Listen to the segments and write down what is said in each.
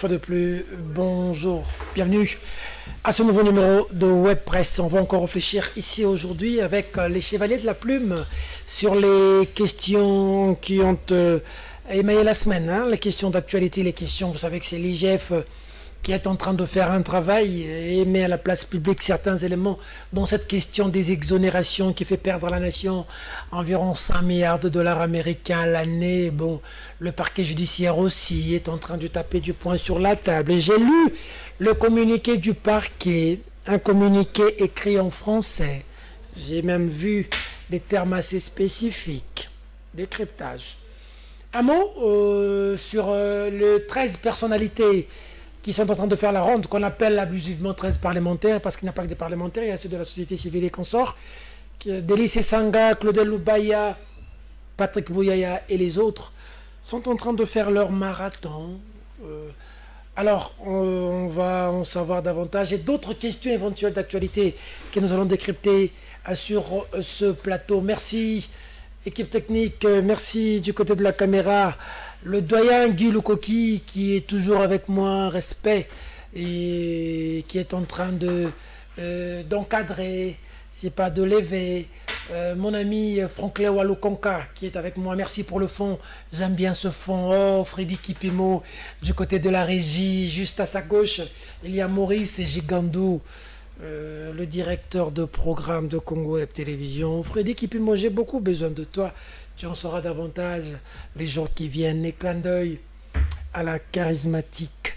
fois de plus, bonjour, bienvenue à ce nouveau numéro de Web Press. On va encore réfléchir ici aujourd'hui avec euh, les Chevaliers de la Plume sur les questions qui ont euh, émaillé la semaine, hein. les questions d'actualité, les questions, vous savez que c'est l'IGF qui est en train de faire un travail et met à la place publique certains éléments, dont cette question des exonérations qui fait perdre à la nation environ 5 milliards de dollars américains l'année. Bon, le parquet judiciaire aussi est en train de taper du poing sur la table. J'ai lu le communiqué du parquet, un communiqué écrit en français. J'ai même vu des termes assez spécifiques, décryptage. Un mot euh, sur euh, les 13 personnalités qui sont en train de faire la ronde, qu'on appelle abusivement 13 parlementaires, parce qu'il n'y a pas que des parlementaires, il y a ceux de la société civile et consorts, Délice Sanga, Claudel Loubaya, Patrick Bouyaya et les autres, sont en train de faire leur marathon. Euh, alors, on, va en savoir davantage et d'autres questions éventuelles d'actualité que nous allons décrypter euh, sur euh, ce plateau. Merci, équipe technique, merci du côté de la caméra le doyen Guy Lukoki, qui est toujours avec moi, respect, et qui est en train de euh, d'encadrer, c'est pas de lever. Euh, mon ami Franklin Walukonka, qui est avec moi, merci pour le fond, j'aime bien ce fond. Oh, Freddy Kipimo, du côté de la régie, juste à sa gauche, il y a Maurice Gigandou. Euh, le directeur de programme de Congo Web Télévision. Freddy Kipimo, j'ai beaucoup besoin de toi. Tu en sauras davantage les jours qui viennent. Et clin d'œil à la charismatique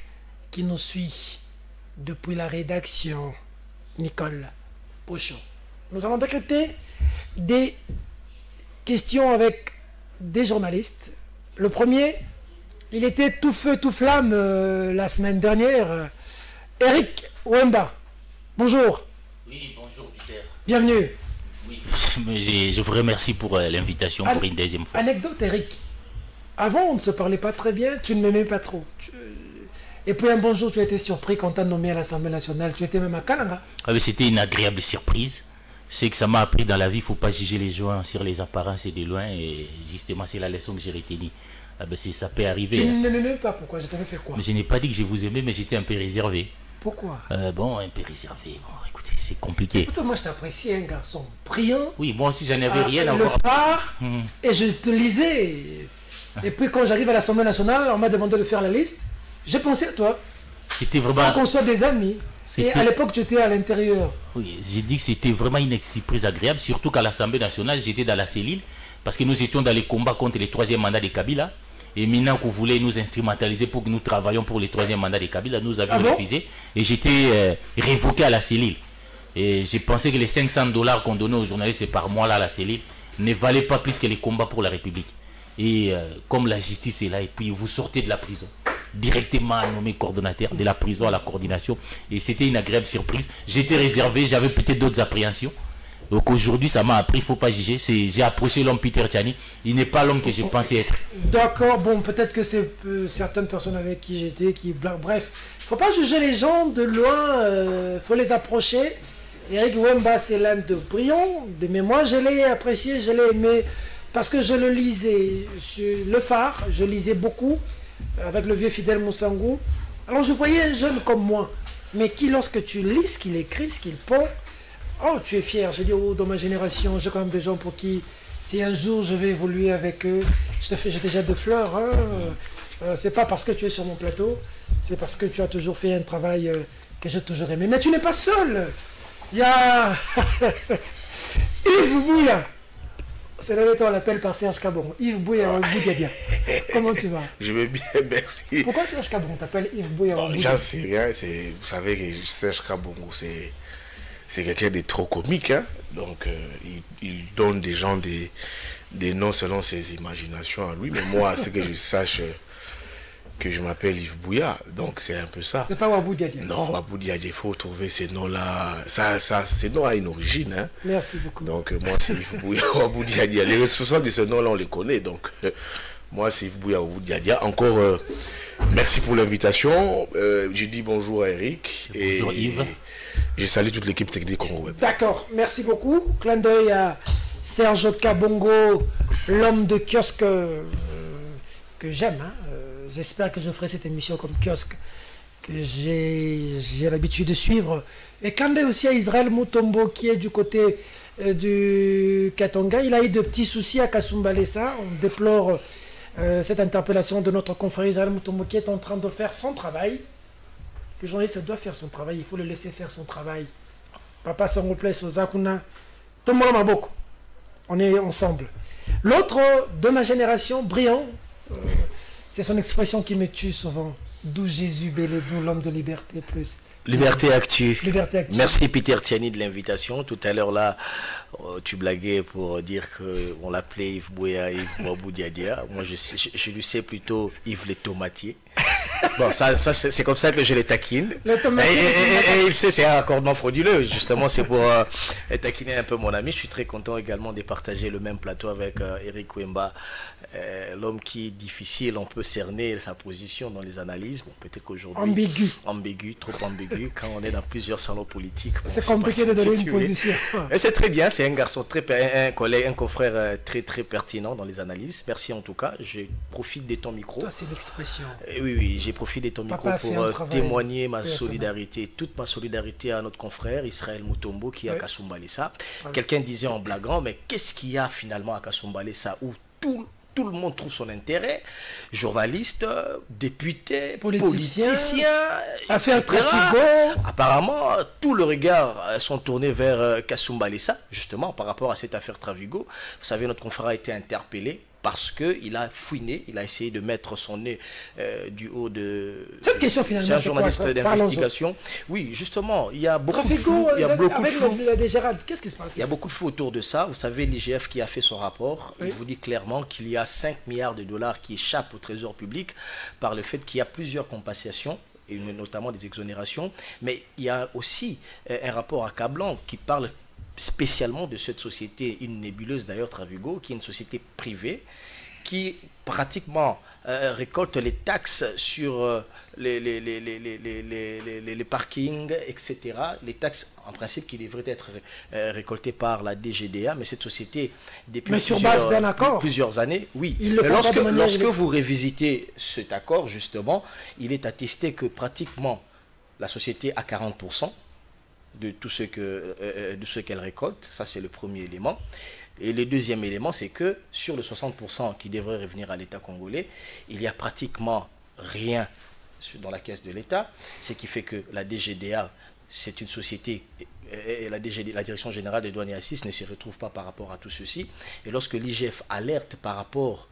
qui nous suit depuis la rédaction, Nicole Pochon. Nous allons décrypter des questions avec des journalistes. Le premier, il était tout feu, tout flamme euh, la semaine dernière. Eric Wemba, bonjour. Oui, bonjour Peter. Bienvenue. Oui, je vous remercie pour euh, l'invitation pour une deuxième fois. Anecdote, Eric. Avant, on ne se parlait pas très bien, tu ne m'aimais pas trop. Et puis un bon jour, tu as été surpris quand t'a nommé à l'Assemblée nationale. Tu étais même à Kalanga. Ah, C'était une agréable surprise. C'est que ça m'a appris dans la vie, il ne faut pas juger les gens sur les apparences et de loin. Et justement, c'est la leçon que j'ai retenue. Ah ben ça peut arriver. Tu hein. ne m'aimais pas, pourquoi? Je t'avais fait quoi? Mais Je n'ai pas dit que je vous aimais, mais j'étais un peu réservé. Pourquoi? Euh, Bon, un peu réservé. Bon, c'est compliqué. Écoute, moi je t'apprécie, un garçon brillant. Oui, moi aussi j'en avais ah, rien à voir. Le phare, hmm. et je te lisais. Et puis quand j'arrive à l'Assemblée nationale, on m'a demandé de faire la liste. J'ai pensé à toi. C'était vraiment. Sans qu'on soit des amis. Et à l'époque, j'étais à l'intérieur. Oui, j'ai dit que c'était vraiment une surprise agréable, surtout qu'à l'Assemblée nationale, j'étais dans la cellule, parce que nous étions dans les combats contre le troisième mandat de Kabila. Et maintenant qu'on voulait nous instrumentaliser pour que nous travaillions pour le troisième mandat de Kabila, nous avions ah refusé. Et j'étais euh, révoqué à la cellule. Et j'ai pensé que les 500 dollars qu'on donnait aux journalistes par mois là à la cellule ne valaient pas plus que les combats pour la République. Et euh, comme la justice est là, et puis vous sortez de la prison, directement nommé coordonnateur de la prison à la coordination. Et c'était une agréable surprise. J'étais réservé, j'avais peut-être d'autres appréhensions. Donc aujourd'hui, ça m'a appris, il ne faut pas juger. J'ai approché l'homme Peter Tchani. Il n'est pas l'homme que je pensais être. D'accord, bon, peut-être que c'est euh, certaines personnes avec qui j'étais qui. Bref, il ne faut pas juger les gens de loin, il euh, faut les approcher. Eric Wemba, c'est l'un de brillant, mais moi je l'ai apprécié, je l'ai aimé, parce que je le lisais, le phare, je lisais beaucoup, avec le vieux fidèle Moussangou. Alors je voyais un jeune comme moi, mais qui lorsque tu lis ce qu'il écrit, ce qu'il pond, oh tu es fier, je dis, oh dans ma génération, j'ai quand même des gens pour qui, si un jour je vais évoluer avec eux, je te fais, déjà de fleurs, hein, euh, c'est pas parce que tu es sur mon plateau, c'est parce que tu as toujours fait un travail euh, que j'ai toujours aimé. Mais tu n'es pas seul a Yves Bouya. C'est là on l'appelle par Serge Cabron. Yves Bouya, bien. Comment tu vas? Je vais bien, merci. Pourquoi Serge Cabron t'appelle Yves Bouya oh, J'en sais rien. Vous savez que Serge Cabron, c'est c'est quelqu'un de trop comique. Hein? Donc, euh, il, donne des gens des, des noms selon ses imaginations à lui. Mais moi, ce que je sache, que je m'appelle Yves Bouya. Donc c'est un peu ça. C'est pas Wabou Diadja. Non, Wabou Diadja, il faut trouver ces noms-là. Ça, ça, ces noms ont une origine. Hein. Merci beaucoup. Donc euh, moi c'est Yves Bouya, Wabou Diadja. Les responsables de ce nom-là, on les connaît. Donc euh, moi c'est Yves Bouya, Wabou Diadja. Encore euh, merci pour l'invitation. je dis bonjour à Eric. Bonjour et Yves. Je salue toute l'équipe technique Congo Web. D'accord, merci beaucoup. Clin d'œil à Serge Kabongo, l'homme de kiosque que j'aime. Hein j'espère que je ferai cette émission comme kiosque que j'ai l'habitude de suivre. Et est aussi à Israël Mutombo qui est du côté euh, du Katonga, il a eu de petits soucis à Kasumbalesa. On déplore euh, cette interpellation de notre confrère Israël Mutombo qui est en train de faire son travail. Le journaliste doit faire son travail, il faut le laisser faire son travail. Papa Sangoplès, Ozakuna, Maboko. On est ensemble. L'autre de ma génération, brillant, euh, c'est son expression qui me tue souvent. D'où Jésus, Bélédou, l'homme de liberté plus. Liberté Actu. Merci Peter Tiani de l'invitation. Tout à l'heure là, euh, tu blaguais pour dire qu'on l'appelait Yves Bouya, Yves Boabou Diadia. Moi je, je, lui sais plutôt Yves les Tomatiers. Bon, ça, ça c'est comme ça que je les taquine. et, il sait, c'est un accordement frauduleux. Justement, c'est pour euh, taquiner un peu mon ami. Je suis très content également de partager le même plateau avec euh, Eric Wemba, euh, l'homme qui est difficile. On peut cerner sa position dans les analyses. Bon, peut-être qu'aujourd'hui. Ambigu. Ambigu, trop ambigu. quand on est dans plusieurs salons politiques. c'est compliqué de donner une position. Et c'est très bien. C'est un garçon très, un, collègue, un confrère très, très pertinent dans les analyses. Merci en tout cas. Je profite de ton micro. Toi, c'est l'expression. Oui, oui. J'ai profité de ton micro pour euh, témoigner ma solidarité, toute ma solidarité à notre confrère Israël Mutombo qui est à Kasumbalesa. Quelqu'un disait en blaguant, mais qu'est-ce qu'il y a finalement à Kasumbalesa où tout tout le monde trouve son intérêt, journalistes, députés, politiciens, affaires Apparemment, tout le regard euh, sont tournés vers euh, Kasumbalesa, justement par rapport à cette affaire Travigo. Vous savez, notre confrère a été interpellé parce qu'il a fouiné, il a essayé de mettre son nez euh, du haut de... Cette question finalement, c'est un journaliste d'investigation. Oui, justement, il y a beaucoup de flou. Il y a beaucoup de flou. Qu'est-ce qui se passe Il y a beaucoup de flou autour de ça. Vous savez, l'IGF qui a fait son rapport, il vous dit clairement qu'il y a 5 milliards de dollars qui échappent au trésor public par le fait qu'il y a plusieurs compensations et notamment des exonérations, mais il y a aussi euh, un rapport accablant qui parle spécialement de cette société, une nébuleuse d'ailleurs, Travigo, qui est une société privée, qui pratiquement euh, récolte les taxes sur euh, les, les, les, les, parkings, etc. Les taxes, en principe, qui devraient être euh, récoltées par la DGDA, mais cette société, depuis mais sur plusieurs, base d'un accord. plusieurs années, oui. lorsque, lorsque vous révisitez cet accord, justement, il est attesté que pratiquement la société a 40%, de tout ce que euh, euh, qu'elle récolte. Ça, c'est le premier élément. Et le deuxième élément, c'est que sur le 60% qui devrait revenir à l'État congolais, il y a pratiquement rien dans la caisse de l'État, ce qui fait que la DGDA, c'est une société, et la, DGD, la Direction Générale des Douanes et Assis ne se retrouve pas par rapport à tout ceci. Et lorsque l'IGF alerte par rapport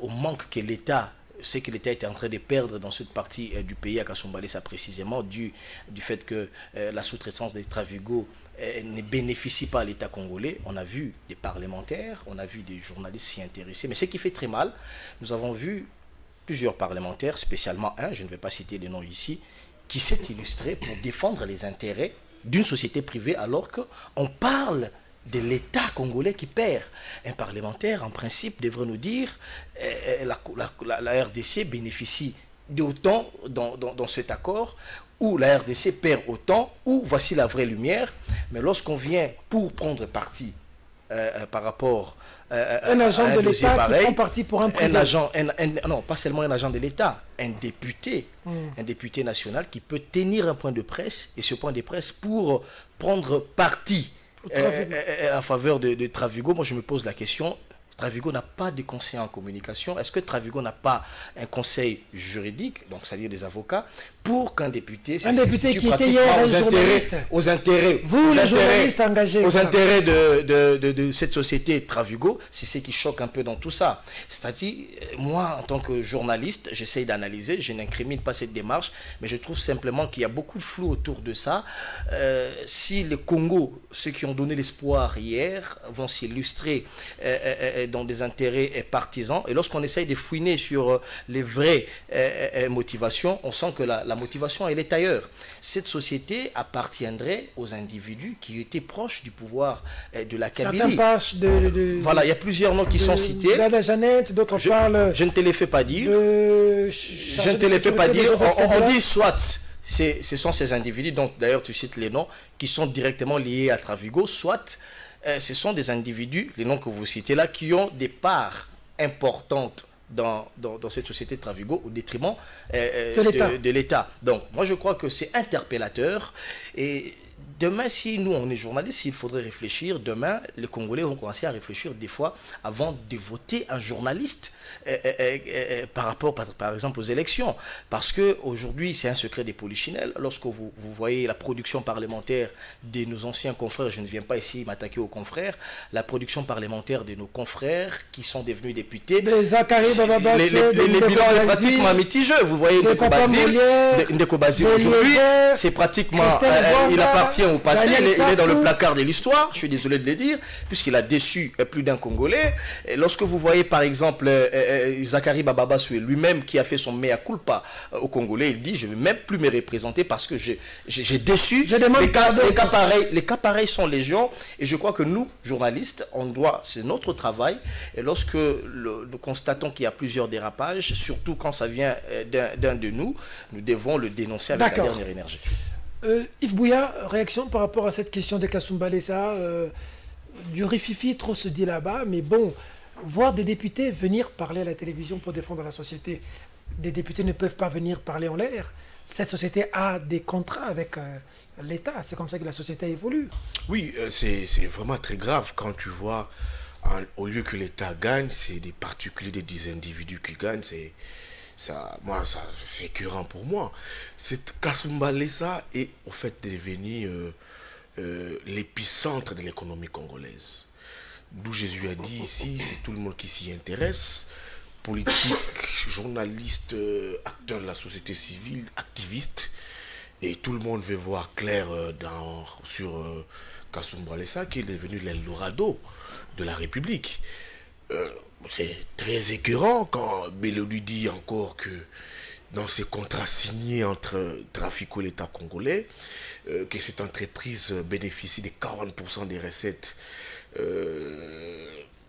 au manque que l'État ce l'État était en train de perdre dans cette partie euh, du pays à ça précisément, du fait que euh, la sous-traitance des Travigo euh, ne bénéficie pas à l'État congolais. On a vu des parlementaires, on a vu des journalistes s'y intéresser. Mais ce qui fait très mal, nous avons vu plusieurs parlementaires, spécialement un, je ne vais pas citer les noms ici, qui s'est illustré pour défendre les intérêts d'une société privée alors qu'on parle de l'État congolais qui perd. Un parlementaire, en principe, devrait nous dire euh, la, la, RDC bénéficie d'autant dans, dans, cet accord où la RDC perd autant, où voici la vraie lumière. Mais lorsqu'on vient pour prendre parti euh, euh, par rapport un agent de l'État qui prend parti pour un Un agent, non, pas seulement un agent de l'État, un député, hmm. un député national qui peut tenir un point de presse et ce point de presse pour prendre parti euh, euh, euh, en faveur de, de, Travigo, moi je me pose la question, Travigo n'a pas de conseil en communication. Est-ce que Travigo n'a pas un conseil juridique, donc c'est-à-dire des avocats, pour qu'un député, un député qui était hier aux intérêts, aux intérêts, vous aux les engagés, aux intérêts de, de, de, cette société Travigo, c'est ce qui choque un peu dans tout ça. C'est-à-dire, moi, en tant que journaliste, j'essaye d'analyser, je n'incrimine pas cette démarche, mais je trouve simplement qu'il y a beaucoup de flou autour de ça. Euh, si le Congo, ceux qui ont donné l'espoir hier, vont s'illustrer euh, euh, dans des intérêts partisans, et lorsqu'on essaye de fouiner sur les vraies motivations, on sent que la la motivation, elle est ailleurs. Cette société appartiendrait aux individus qui étaient proches du pouvoir euh, de la Kabylie. De, voilà, il y a plusieurs noms qui sont cités. Jeannette, d'autres parlent. Je ne te les fais pas dire. je ne te les fais pas dire. On, dit soit ce sont ces individus, donc d'ailleurs tu cites les noms, qui sont directement liés à Travigo, soit euh, ce sont des individus, les noms que vous citez là, qui ont des parts importantes dans, dans, cette société de Travigo au détriment de l'État. Donc, moi, je crois que c'est interpellateur. Et demain, si nous, on est journalistes, il faudrait réfléchir. Demain, les Congolais vont commencer à réfléchir des fois avant de voter un journaliste euh, euh, euh, par rapport, par, exemple, aux élections. Parce qu'aujourd'hui, c'est un secret des polichinelles. Lorsque vous, vous, voyez la production parlementaire de nos anciens confrères, je ne viens pas ici m'attaquer aux confrères, la production parlementaire de nos confrères qui sont devenus députés. Zachary les, les, les, bilans sont pratiquement mitigeux. Vous voyez Ndeko Basile, aujourd'hui, c'est pratiquement. il appartient au passé, il est, dans le placard de l'histoire, je suis désolé de le dire, puisqu'il a déçu plus d'un Congolais. Et lorsque vous voyez, par exemple, euh, Zachary Bababa lui-même qui a fait son mea culpa euh, au Congolais, il dit je ne vais même plus me représenter parce que j'ai déçu. les, cas, les, cas pareils, les cas pareils sont légion et je crois que nous, journalistes, on doit, c'est notre travail et lorsque nous constatons qu'il y a plusieurs dérapages, surtout quand ça vient euh, d'un de nous, nous devons le dénoncer avec la dernière énergie. Yves Bouya, réaction par rapport à cette question de Kasumba Lessa du rififi trop se dit là-bas, mais bon, voir des députés venir parler à la télévision pour défendre la société. Des députés ne peuvent pas venir parler en l'air. Cette société a des contrats avec euh, l'État. C'est comme ça que la société évolue. Oui, euh, c'est vraiment très grave quand tu vois, au lieu que l'État gagne, c'est des particuliers, des individus qui gagnent. C'est ça, moi, ça, c'est écœurant pour moi. Cette Kasumba Lessa est au fait devenu euh, l'épicentre de l'économie congolaise d'où Jésus a dit ici, c'est tout le monde qui s'y intéresse, politique, journaliste, euh, acteur de la société civile, activiste, et tout le monde veut voir clair euh, dans, sur euh, qui est devenu l'Eldorado de la République. c'est très écœurant quand Bello dit encore que dans ces contrats signés entre Trafico et l'État congolais, que cette entreprise bénéficie de 40% des recettes euh,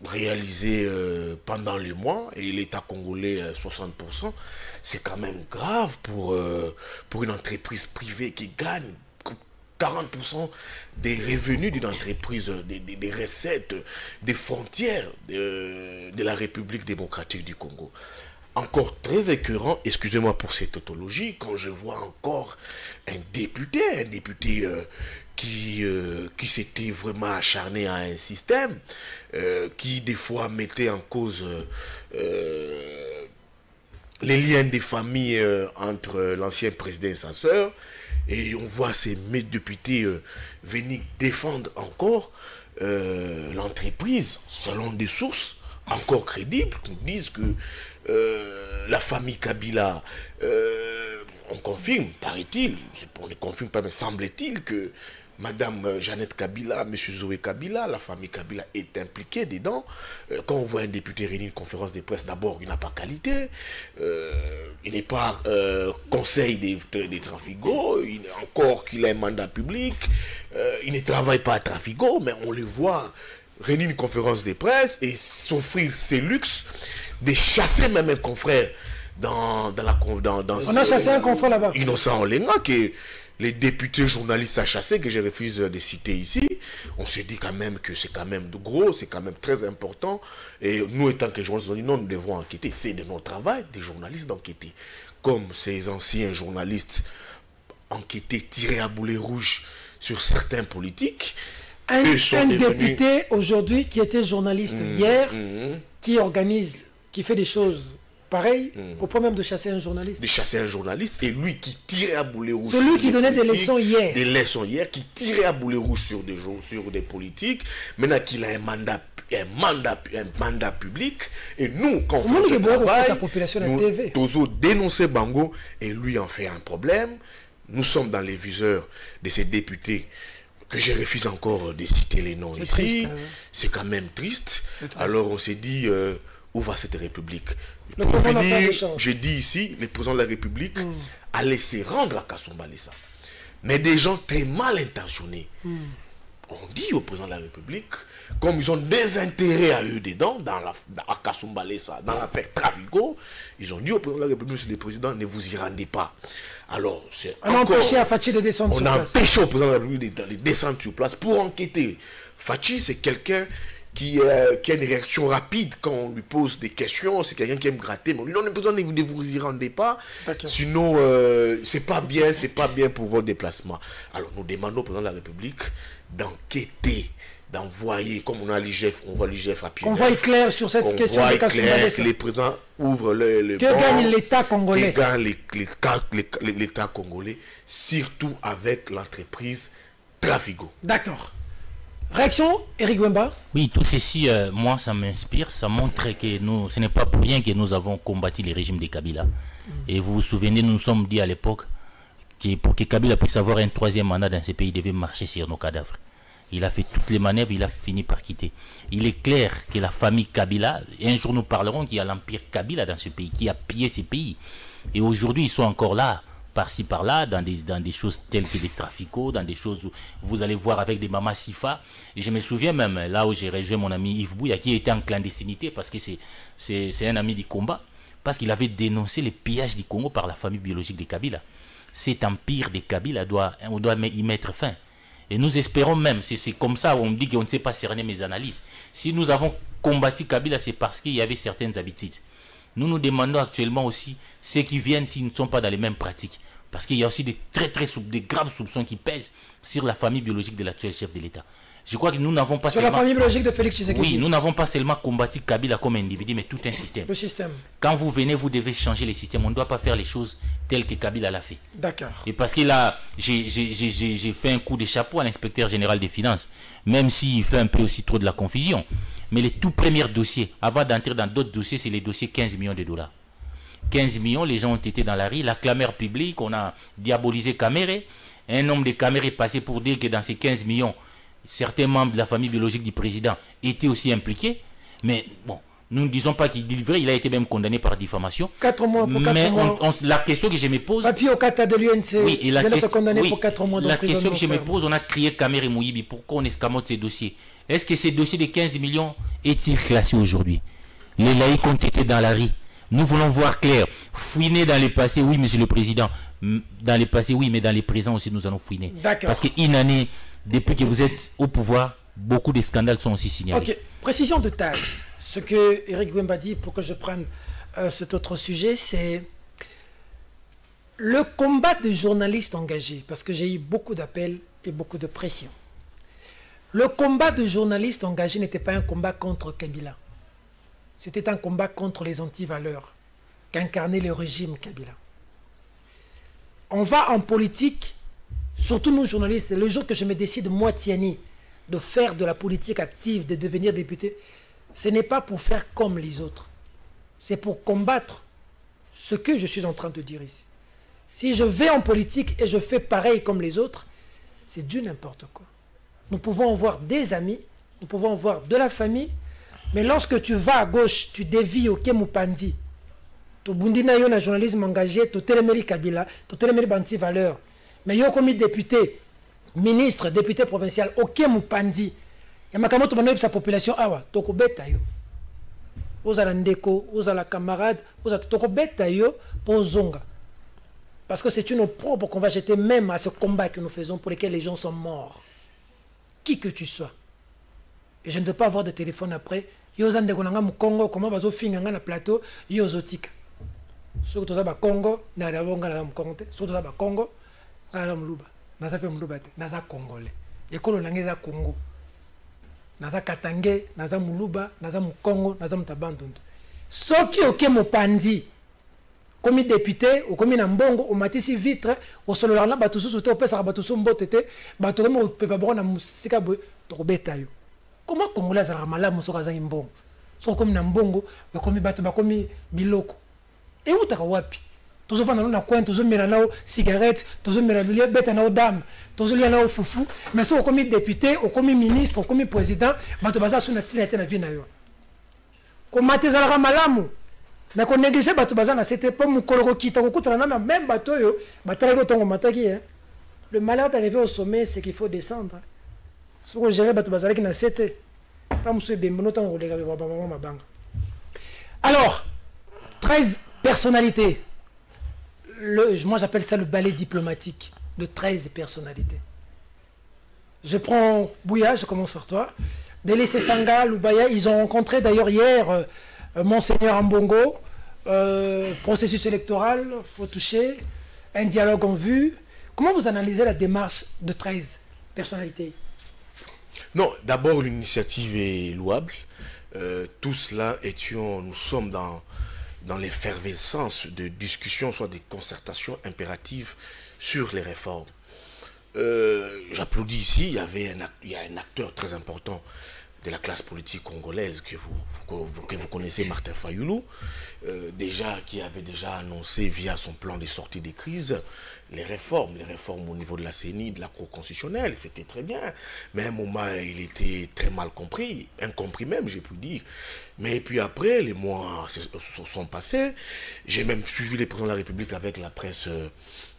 réalisé euh, pendant les mois et l'État congolais 60%, euh, c'est quand même grave pour, pour une entreprise privée qui gagne 40% des revenus d'une entreprise, des, des, recettes, des frontières de, de, la République démocratique du Congo. Encore très écœurant, excusez-moi pour cette tautologie, quand je vois encore un député, un député qui, euh, qui s'était vraiment acharné à un système, euh, qui des fois mettait en cause euh, les liens des familles entre l'ancien président et sa sœur. Et on voit ces députés venir défendre encore l'entreprise, selon des sources encore crédibles, qui disent que la famille Kabila on confirme, paraît-il, on ne confirme pas, mais semble-t-il que Madame euh, Jeannette Kabila, Monsieur Zoé Kabila, la famille Kabila est impliquée dedans. Euh, quand on voit un député réunir une conférence de presse, d'abord, il n'a pas qualité. Euh, il n'est pas conseil des, des Trafigo. Il encore qu'il a un mandat public. il ne travaille pas à Trafigo, mais on le voit réunir une conférence de presse et s'offrir ses luxes de chasser même un confrère dans, dans la... Dans, dans on a chassé un confrère là-bas. Innocent Olenga qui les députés journalistes à chasser, que je refuse de citer ici, on se dit quand même que c'est quand même gros, c'est quand même très important. Et nous, étant que journalistes, on dit non, nous devons enquêter. C'est de notre travail, des journalistes, d'enquêter. Comme ces anciens journalistes enquêtés, tirés à boulet rouge sur certains politiques. Un, député aujourd'hui qui était journaliste mmh, hier, mmh. qui organise, qui fait des choses Pareil, hmm. au point même de chasser un journaliste. De chasser un journaliste et lui qui tirait à boulet rouge. Celui qui donnait des leçons hier. Des leçons hier, qui tirait à boulet rouge sur des, sur des politiques. Maintenant qu'il a un mandat un mandat, un mandat public et nous, quand on fait notre travail, sa population nous, TV. Tozo dénoncer Bango et lui en fait un problème. Nous sommes dans les viseurs de ces députés que je refuse encore de citer les noms ici. Hein. C'est quand même triste. Alors on s'est dit, euh, où va cette République Pour finir, je dis ici, le président de la République hmm. a laissé rendre à Kassumba Mais des gens très mal intentionnés hmm. ont dit au président de la République, comme ils ont des intérêts à eux dedans, dans la, à Kasumba dans l'affaire Travigo, ils ont dit au président de la République, monsieur le président, ne vous y rendez pas. Alors, c'est On a empêché à Fachi de descendre sur place. On a empêché au président de la République de descendre sur place pour enquêter. Fachi, c'est quelqu'un qui, euh, qui, a une réaction rapide quand on lui pose des questions. C'est quelqu'un qui aime gratter. Mais on lui non, besoin de vous y rendez pas. Sinon, euh, c'est pas bien, c'est pas bien pour votre déplacement. Alors nous demandons au président de la République d'enquêter d'envoyer, comme on a l'IGF, on voit l'IGF à pied. On voit clair sur cette question voit clair que les présidents ouvrent le, le Que gagne l'État congolais Que gagne l'État congolais, surtout avec l'entreprise Trafigo. D'accord. Réaction, Eric Wemba? Oui, tout ceci, euh, moi, ça m'inspire. Ça montre que nous, ce n'est pas pour rien que nous avons combattu les régimes de Kabila. Et vous vous souvenez, nous nous sommes dit à l'époque que pour que Kabila puisse avoir un troisième mandat dans ce pays, il devait marcher sur nos cadavres. Il a fait toutes les manœuvres, il a fini par quitter. Il est clair que la famille Kabila, un jour nous parlerons qu'il y a l'empire Kabila dans ce pays, qui a pillé ce pays. Et aujourd'hui, ils sont encore là par-ci par-là, dans des, dans des choses telles que des traficots, dans des choses où vous allez voir avec des mamas Sifa. Et je me souviens même, là où j'ai rejoint mon ami Yves Bouya, qui était en clandestinité, parce que c'est un ami du combat, parce qu'il avait dénoncé le pillage du Congo par la famille biologique des Kabila. Cet empire des Kabila, doit, on doit y mettre fin. Et nous espérons même, c'est comme ça, on dit qu'on ne sait pas cerner mes analyses. Si nous avons combattu Kabila, c'est parce qu'il y avait certaines habitudes. Nous nous demandons actuellement aussi ceux qui viennent s'ils ne sont pas dans les mêmes pratiques. Parce qu'il y a aussi des très très des graves soupçons qui pèsent sur la famille biologique de l'actuel chef de l'État. Je crois que nous n'avons pas seulement... la famille biologique de Félix Tshisekedi. Oui, nous n'avons pas seulement combattu Kabila comme individu, mais tout un système. Le système. Quand vous venez, vous devez changer les systèmes. On ne doit pas faire les choses telles que Kabila l'a fait. D'accord. Et parce que là, j'ai fait un coup de chapeau à l'inspecteur général des finances, même s'il fait un peu aussi trop de la confusion. Mais les tout premiers dossiers, avant d'entrer dans d'autres dossiers, c'est les dossiers 15 millions de dollars. 15 millions, les gens ont été dans la rue, la clameur publique, on a diabolisé Caméré. Un nombre de Caméré est passé pour dire que dans ces 15 millions, certains membres de la famille biologique du président étaient aussi impliqués. Mais bon, nous ne disons pas qu'il délivrait, il a été même condamné par diffamation. Quatre mois pour Mais mois. la question que je me pose. Papier au de l'UNC. Oui, et la, question, condamné pour quatre mois la question que je me pose, on a crié Kamere Mouyibi, pourquoi on escamote ces dossiers? Est-ce que ces dossiers de 15 millions est-il classé aujourd'hui? Les laïcs ont été dans la rue. Nous voulons voir clair. Fouiner dans les passés, oui, monsieur le président. Dans les passés, oui, mais dans les présents aussi, nous allons fouiner. Parce qu'une année, depuis que vous êtes au pouvoir, beaucoup de scandales sont aussi signalés. Ok, précision de taille. Ce que Eric Wemba dit, pour que je prenne euh, cet autre sujet, c'est le combat des journalistes engagés, parce que j'ai eu beaucoup d'appels et beaucoup de pression. Le combat de journalistes engagés n'était pas un combat contre Kabila. C'était un combat contre les antivaleurs qu'incarnait le régime Kabila. On va en politique, surtout nous journalistes, le jour que je me décide, moi Tiani, de faire de la politique active, de devenir député, ce n'est pas pour faire comme les autres. C'est pour combattre ce que je suis en train de dire ici. Si je vais en politique et je fais pareil comme les autres, c'est du n'importe quoi. Nous pouvons avoir des amis, nous pouvons avoir de la famille, mais lorsque tu vas à gauche, tu dévis au Kemupandi. Tu bundina yo na journalisme engagé, tu telemeri Kabila, tu telemeri banti valeur. Mais yo comme député, ministre, député provincial, au Kemupandi. Ya makambo to banoyebisa population awa, tokobeta yo. ozala ndeko ozala camarade ozala tokobeta yo mpo zonga parce que c'est une opprobre qu'on va jeter même à ce combat que nous faisons pour lesquels les gens sont morts qui que tu sois et je ne veux pas avoir de téléphone après yo oza ndeko na nga mokongo koma bazofinga nga na plateau? Yo ozotika soki toza bakongo nayabo nga naza mokongo te. Soki toza bakongo nga naza moluba. Naza mpe moluba te. Naza congolais. Ekolo na nga eza congo. Naza katange naza moluba naza mokongo naza moto abandundu soki oke mopandi okomi député okomi na mbongo omatisi vitre osololaka na bato susu te opesaka bato susu mbote te bato okomi kopepa bongo na mosika boye tokobeta yo koma congolais azalaka malamu soki azangi mbongo? Soki okomi na mbongo okomi bato bakomi biloko. Eutaka wapi? Tozofanda nao na coin tozomela nao cigarette tozomela dame fufu. Mais soki okomi député okomi ministre okomi président bato baza su na ntina te na vie yo. Komata ezalaka malamu. Na konéglige bato na se te mpo mokolo kokita kokutana na na même bato oyo batalaki otongo mataki le malheur d'arriver au sommet c'est qu'il faut descendre alors 13 personnalités. Le, moi j'appelle ça le ballet diplomatique de 13 personnalités. Je prends Bouya je commence par toi. Délaissé Sanga, Loubaya, ils ont rencontré d'ailleurs hier euh, Monseigneur Ambongo, processus électoral, faut toucher, un dialogue en vue. Comment vous analysez la démarche de 13 personnalités? Non, d'abord l'initiative est louable. Euh, tout cela étions, nous sommes dans, dans l'effervescence de discussions, soit des concertations impératives sur les réformes. Euh, j'applaudis ici, il y avait un, il y a un acteur très important de la classe politique congolaise que vous, que vous connaissez, Martin Fayoulou, euh, déjà, qui avait déjà annoncé via son plan de sortie des crises les réformes, les réformes au niveau de la CENI, de la Cour constitutionnelle, c'était très bien. Mais à un moment, il était très mal compris, incompris même, j'ai pu dire. Mais puis après, les mois sont passés. J'ai même suivi les présidents de la République avec la presse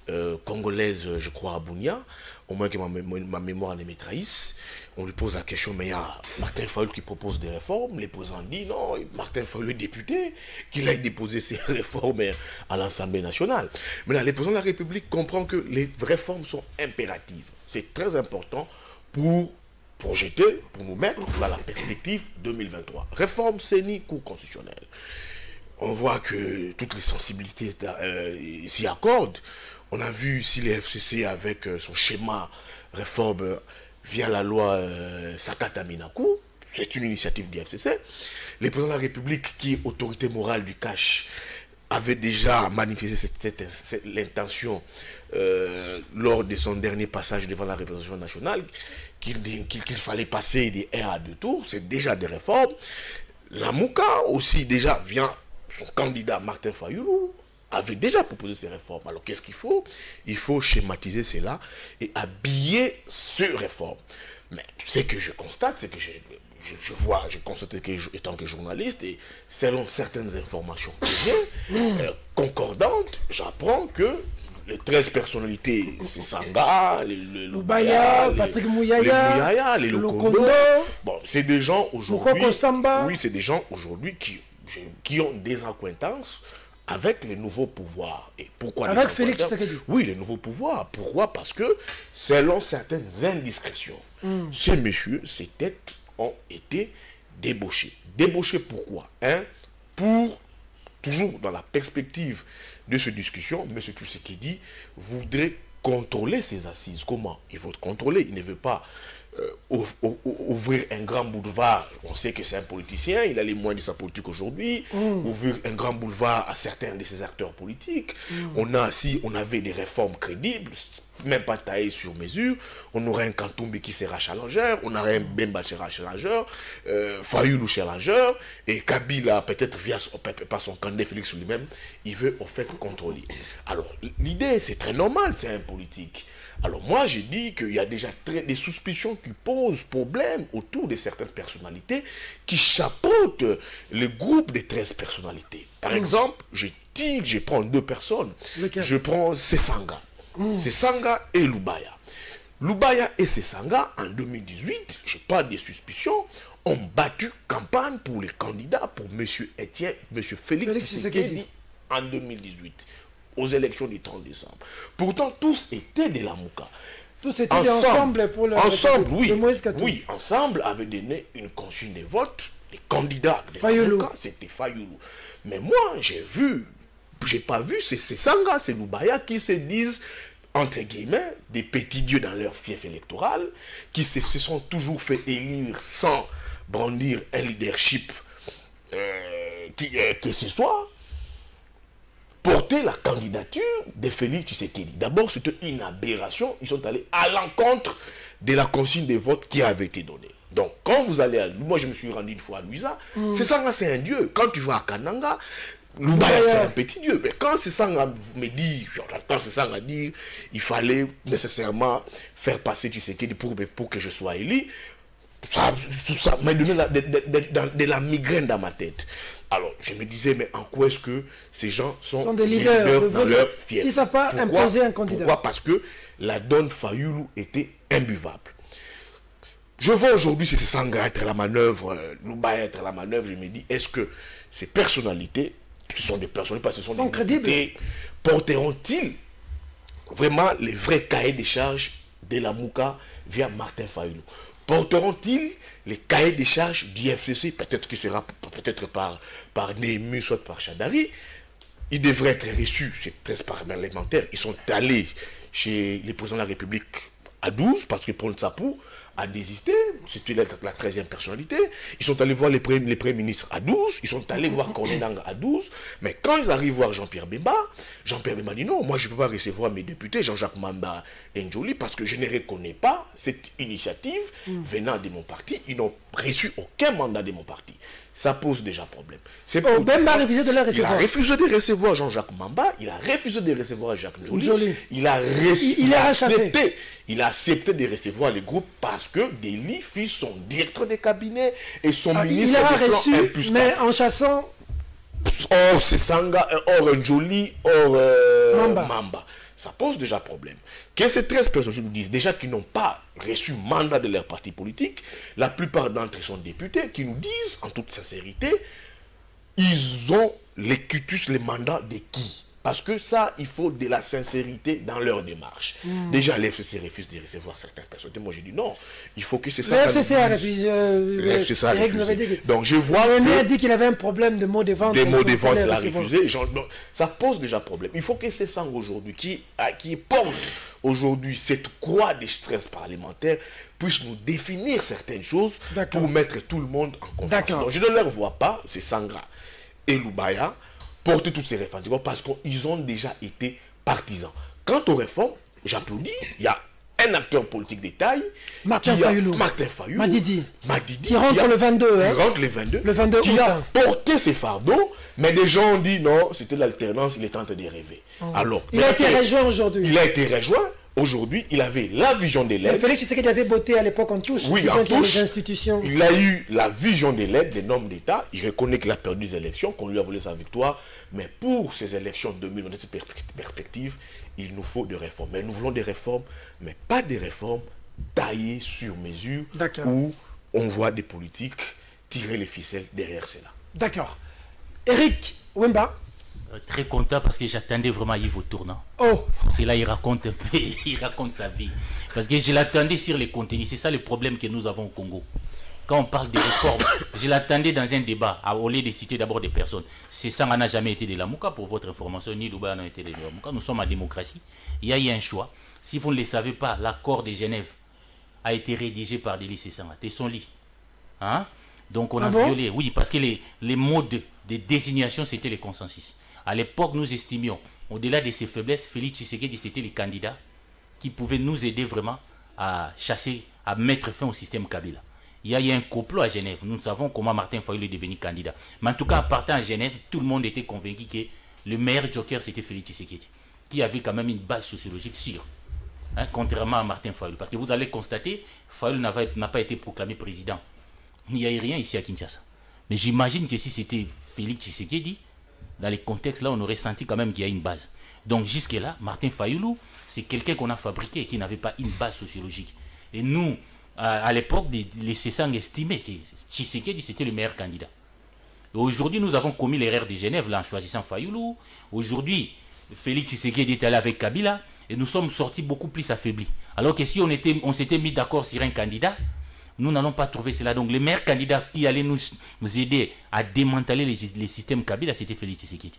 euh, congolaise, je crois, à Bounia au moins que ma, mémoire ne me trahisse, on lui pose la question, mais il y a Martin Fayou qui propose des réformes, les présidents disent non, Martin Fayou est député, qu'il aille déposer ses réformes à l'Assemblée nationale. Mais là, les présidents de la République comprennent que les réformes sont impératives. C'est très important pour projeter, pour nous mettre dans la perspective 2023. Réforme CENI, Cour constitutionnelle. On voit que toutes les sensibilités euh, s'y accordent. On a vu ici les FCC avec euh, son schéma réforme euh, via la loi euh, Sakata Minaku. C'est une initiative du FCC. Les présidents de la République, qui autorité morale du cash, avait déjà manifesté l'intention lors de son dernier passage devant la représentation nationale qu'il fallait passer des 1 à 2 tours. C'est déjà des réformes. La Mouka aussi déjà vient, son candidat Martin Fayoulou avait déjà proposé ces réformes. Alors qu'est-ce qu'il faut? Il faut schématiser cela et habiller ces réformes. Mais ce que je constate, c'est que je, je, vois, je constate que étant que journaliste, et selon certaines informations euh, concordantes, j'apprends que les 13 personnalités, c'est Sanga, les, Loubaya, Patrick Mouyaya, les, Lokondo. Bon, c'est des gens aujourd'hui. Oui, c'est des gens aujourd'hui qui, qui ont des acquaintances avec les nouveaux pouvoirs. Et pourquoi Avec Félix Tshisekedi Oui, les nouveaux pouvoirs. Pourquoi? Parce que selon certaines indiscrétions, hmm. ces messieurs, ces têtes ont été débauchés. Débauchés pourquoi? Hein? Pour, toujours dans la perspective de cette discussion, M. Tshisekedi voudrait contrôler ses assises. Comment? Il faut contrôler. Il ne veut pas ouvrir un grand boulevard, on sait que c'est un politicien, il a les moyens de sa politique aujourd'hui, mm. ouvrir un grand boulevard à certains de ses acteurs politiques. Mm. On a si on avait des réformes crédibles, même pas taillées sur mesure, on aurait un Kantoumbi qui sera challenger, on aurait un Bemba qui sera challenger, euh, Fayoulou challenger, et Kabila, peut-être via son, par son candidat Félix lui-même, il veut en fait contrôler. Alors l'idée, c'est très normal, c'est un politique. Alors moi, j'ai dit qu'il y a déjà des suspicions qui posent problème autour de certaines personnalités qui chapeautent le groupe des 13 personnalités. Par mm. exemple, je dis je prends deux personnes. Je prends Sesanga. Mm. Sesanga et Lubaya. Lubaya et Sesanga, en 2018, je parle des suspicions, ont battu campagne pour les candidats pour M. Etienne, M. Félix, Félix Tshisekedi en 2018 aux élections du 30 décembre. Pourtant, tous étaient de la Mouka. Tous étaient ensemble, pour le Ensemble, oui. Oui, ensemble avaient donné une consigne de vote. Les candidats de la Mouka, c'était Fayoulou. Mais moi, j'ai vu, j'ai pas vu, c'est Sanga, c'est Loubaya qui se disent entre guillemets, des petits dieux dans leur fief électoral, qui se, sont toujours fait élire sans brandir un leadership euh, qui, euh, que ce soit, porter la candidature de Félix Tshisekedi. D'abord, c'était une aberration. Ils sont allés à l'encontre de la consigne de vote qui avait été donnée. Donc, quand vous allez à... Moi, je me suis rendu une fois à Louisa. Mm. C'est ça, c'est un dieu. Quand tu vas à Kananga, Loubaya, c'est un petit dieu. Mais quand c'est ça me dit, j'entends c'est ça dire, il fallait nécessairement faire passer Tshisekedi pour, pour que je sois élu, ça, ça m'a donné de, la migraine dans ma tête. Alors, je me disais, mais en quoi est-ce que ces gens sont, des leaders, dans leur fief Si ça pas imposé un candidat. Pourquoi Parce que la donne Fayoulou était imbuvable. Je vois aujourd'hui si c'est Sanga être à la manœuvre, euh, Louba être à la manœuvre, je me dis, est-ce que ces personnalités, ce sont des personnalités, parce que ce sont, sont des porteront-ils vraiment les vrais cahiers des charges de la Mouka via Martin Fayoulou porteront-ils les cahiers des charges du FCC Peut-être que sera peut-être par, par soit par Chadari. Ils devraient être reçus, c'est presque parlementaire. Ils sont allés chez les présidents de la République à 12, parce que Paul Sapou a désisté, c'était la, 13e personnalité. Ils sont allés voir les, les premiers ministres à 12, ils sont allés voir Cornenang à 12, mais quand ils arrivent voir Jean-Pierre Bemba, Jean-Pierre Bemba dit non, moi je ne peux pas recevoir mes députés, Jean-Jacques Mamba et Njoli, parce que je ne reconnais pas cette initiative mm. venant de mon parti. Ils n'ont reçu aucun mandat de mon parti ça pose déjà problème. C'est oh, Bemba a refusé de recevoir. Il a refusé de recevoir Jean-Jacques Mamba, il a refusé de recevoir Jacques Njoli. Il a, il, a accepté. Il a accepté de recevoir les groupes parce que Deli fit son directeur de cabinet et son ah, ministre il a reçu, mais en chassant Or c'est Sanga, or Njoli, or euh, Mamba. Ça pose déjà problème. Que ces 13 personnes nous disent déjà qu'ils n'ont pas reçu mandat de leur parti politique, la plupart d'entre eux sont députés, qui nous disent en toute sincérité, ils ont les cutus, les mandats de qui? Parce que ça, il faut de la sincérité dans leur démarche. Hmm. Déjà, l'FCC refuse de recevoir certaines personnes. moi, j'ai dit non, il faut que c'est ça. L'FCC a refusé. Euh, Donc, je vois. On a dit qu'il avait un problème de mots de vente. Des mots de vente, il a refusé. ça pose déjà problème. Il faut que ces sangs aujourd'hui, qui, qui portent aujourd'hui cette croix de stress parlementaire, puissent nous définir certaines choses pour mettre tout le monde en confiance. Donc, je ne leur vois pas, c'est Sangra et Lubaya porter toutes ces réformes parce qu'ils ont déjà été partisans. Quant aux réformes, j'applaudis, il y a un acteur politique de taille, Martin Fayoulou, Martin Fayoulou, Madidi, Madidi, qui rentre le 22, hein, rentre le 22, le 22 qui a porté ses fardeaux, mais des gens ont dit non, c'était l'alternance, il est en train de rêver. Oh. Alors, il a été rejoint aujourd'hui. Il a été rejoint, Aujourd'hui, il avait la vision de l'aide. Félix qu'il avait voté à l'époque en touche. Oui, en touche. institutions. Il a eu la vision de l'aide des normes d'État. Il reconnaît qu'il a perdu les élections, qu'on lui a volé sa victoire. Mais pour ces élections 2020, cette perspective, il nous faut des réformes. Mais nous voulons des réformes, mais pas des réformes taillées sur mesure où on voit des politiques tirer les ficelles derrière cela. D'accord. Eric Wemba, très content parce que j'attendais vraiment Yves au tournant. Oh C'est là il raconte un peu, il raconte sa vie. Parce que je l'attendais sur les contenus. C'est ça le problème que nous avons au Congo. Quand on parle de réformes, je l'attendais dans un débat, au lieu de citer d'abord des personnes. C'est ça, n'a jamais été de la Mouka, pour votre information, ni Louba n'a été de la Mouka. Nous sommes en démocratie. Il y a eu un choix. Si vous ne le savez pas, l'accord de Genève a été rédigé par des lycéens. C'est son lit. Hein? Donc on a ah violé. Oui, parce que les, les modes de désignation, c'était le consensus. À l'époque, nous estimions, au-delà de ses faiblesses, Félix Tshisekedi, c'était le candidat qui pouvait nous aider vraiment à chasser, à mettre fin au système Kabila. Il y a eu un complot à Genève. Nous savons comment Martin Fayulu est devenu candidat. Mais en tout cas, à partir de Genève, tout le monde était convaincu que le meilleur joker, c'était Félix Tshisekedi, qui avait quand même une base sociologique sûre. Hein, contrairement à Martin Fayulu. Parce que vous allez constater, Fayulu n'a pas été proclamé président. Il n'y a eu rien ici à Kinshasa. Mais j'imagine que si c'était Félix Tshisekedi, dans les contextes-là, on aurait senti quand même qu'il y a une base. Donc jusque-là, Martin Fayoulou, c'est quelqu'un qu'on a fabriqué qui n'avait pas une base sociologique. Et nous, à, l'époque, les Cessang estimaient que Tshisekedi, c'était le meilleur candidat. Aujourd'hui, nous avons commis l'erreur de Genève là, en choisissant Fayoulou. Aujourd'hui, Félix Tshisekedi est allé avec Kabila et nous sommes sortis beaucoup plus affaiblis. Alors que si on, était, on s'était mis d'accord sur un candidat, nous n'allons pas trouver cela. Donc, le meilleur candidat qui allait nous, aider à démanteler les, systèmes Kabila, c'était Félix Tshisekedi.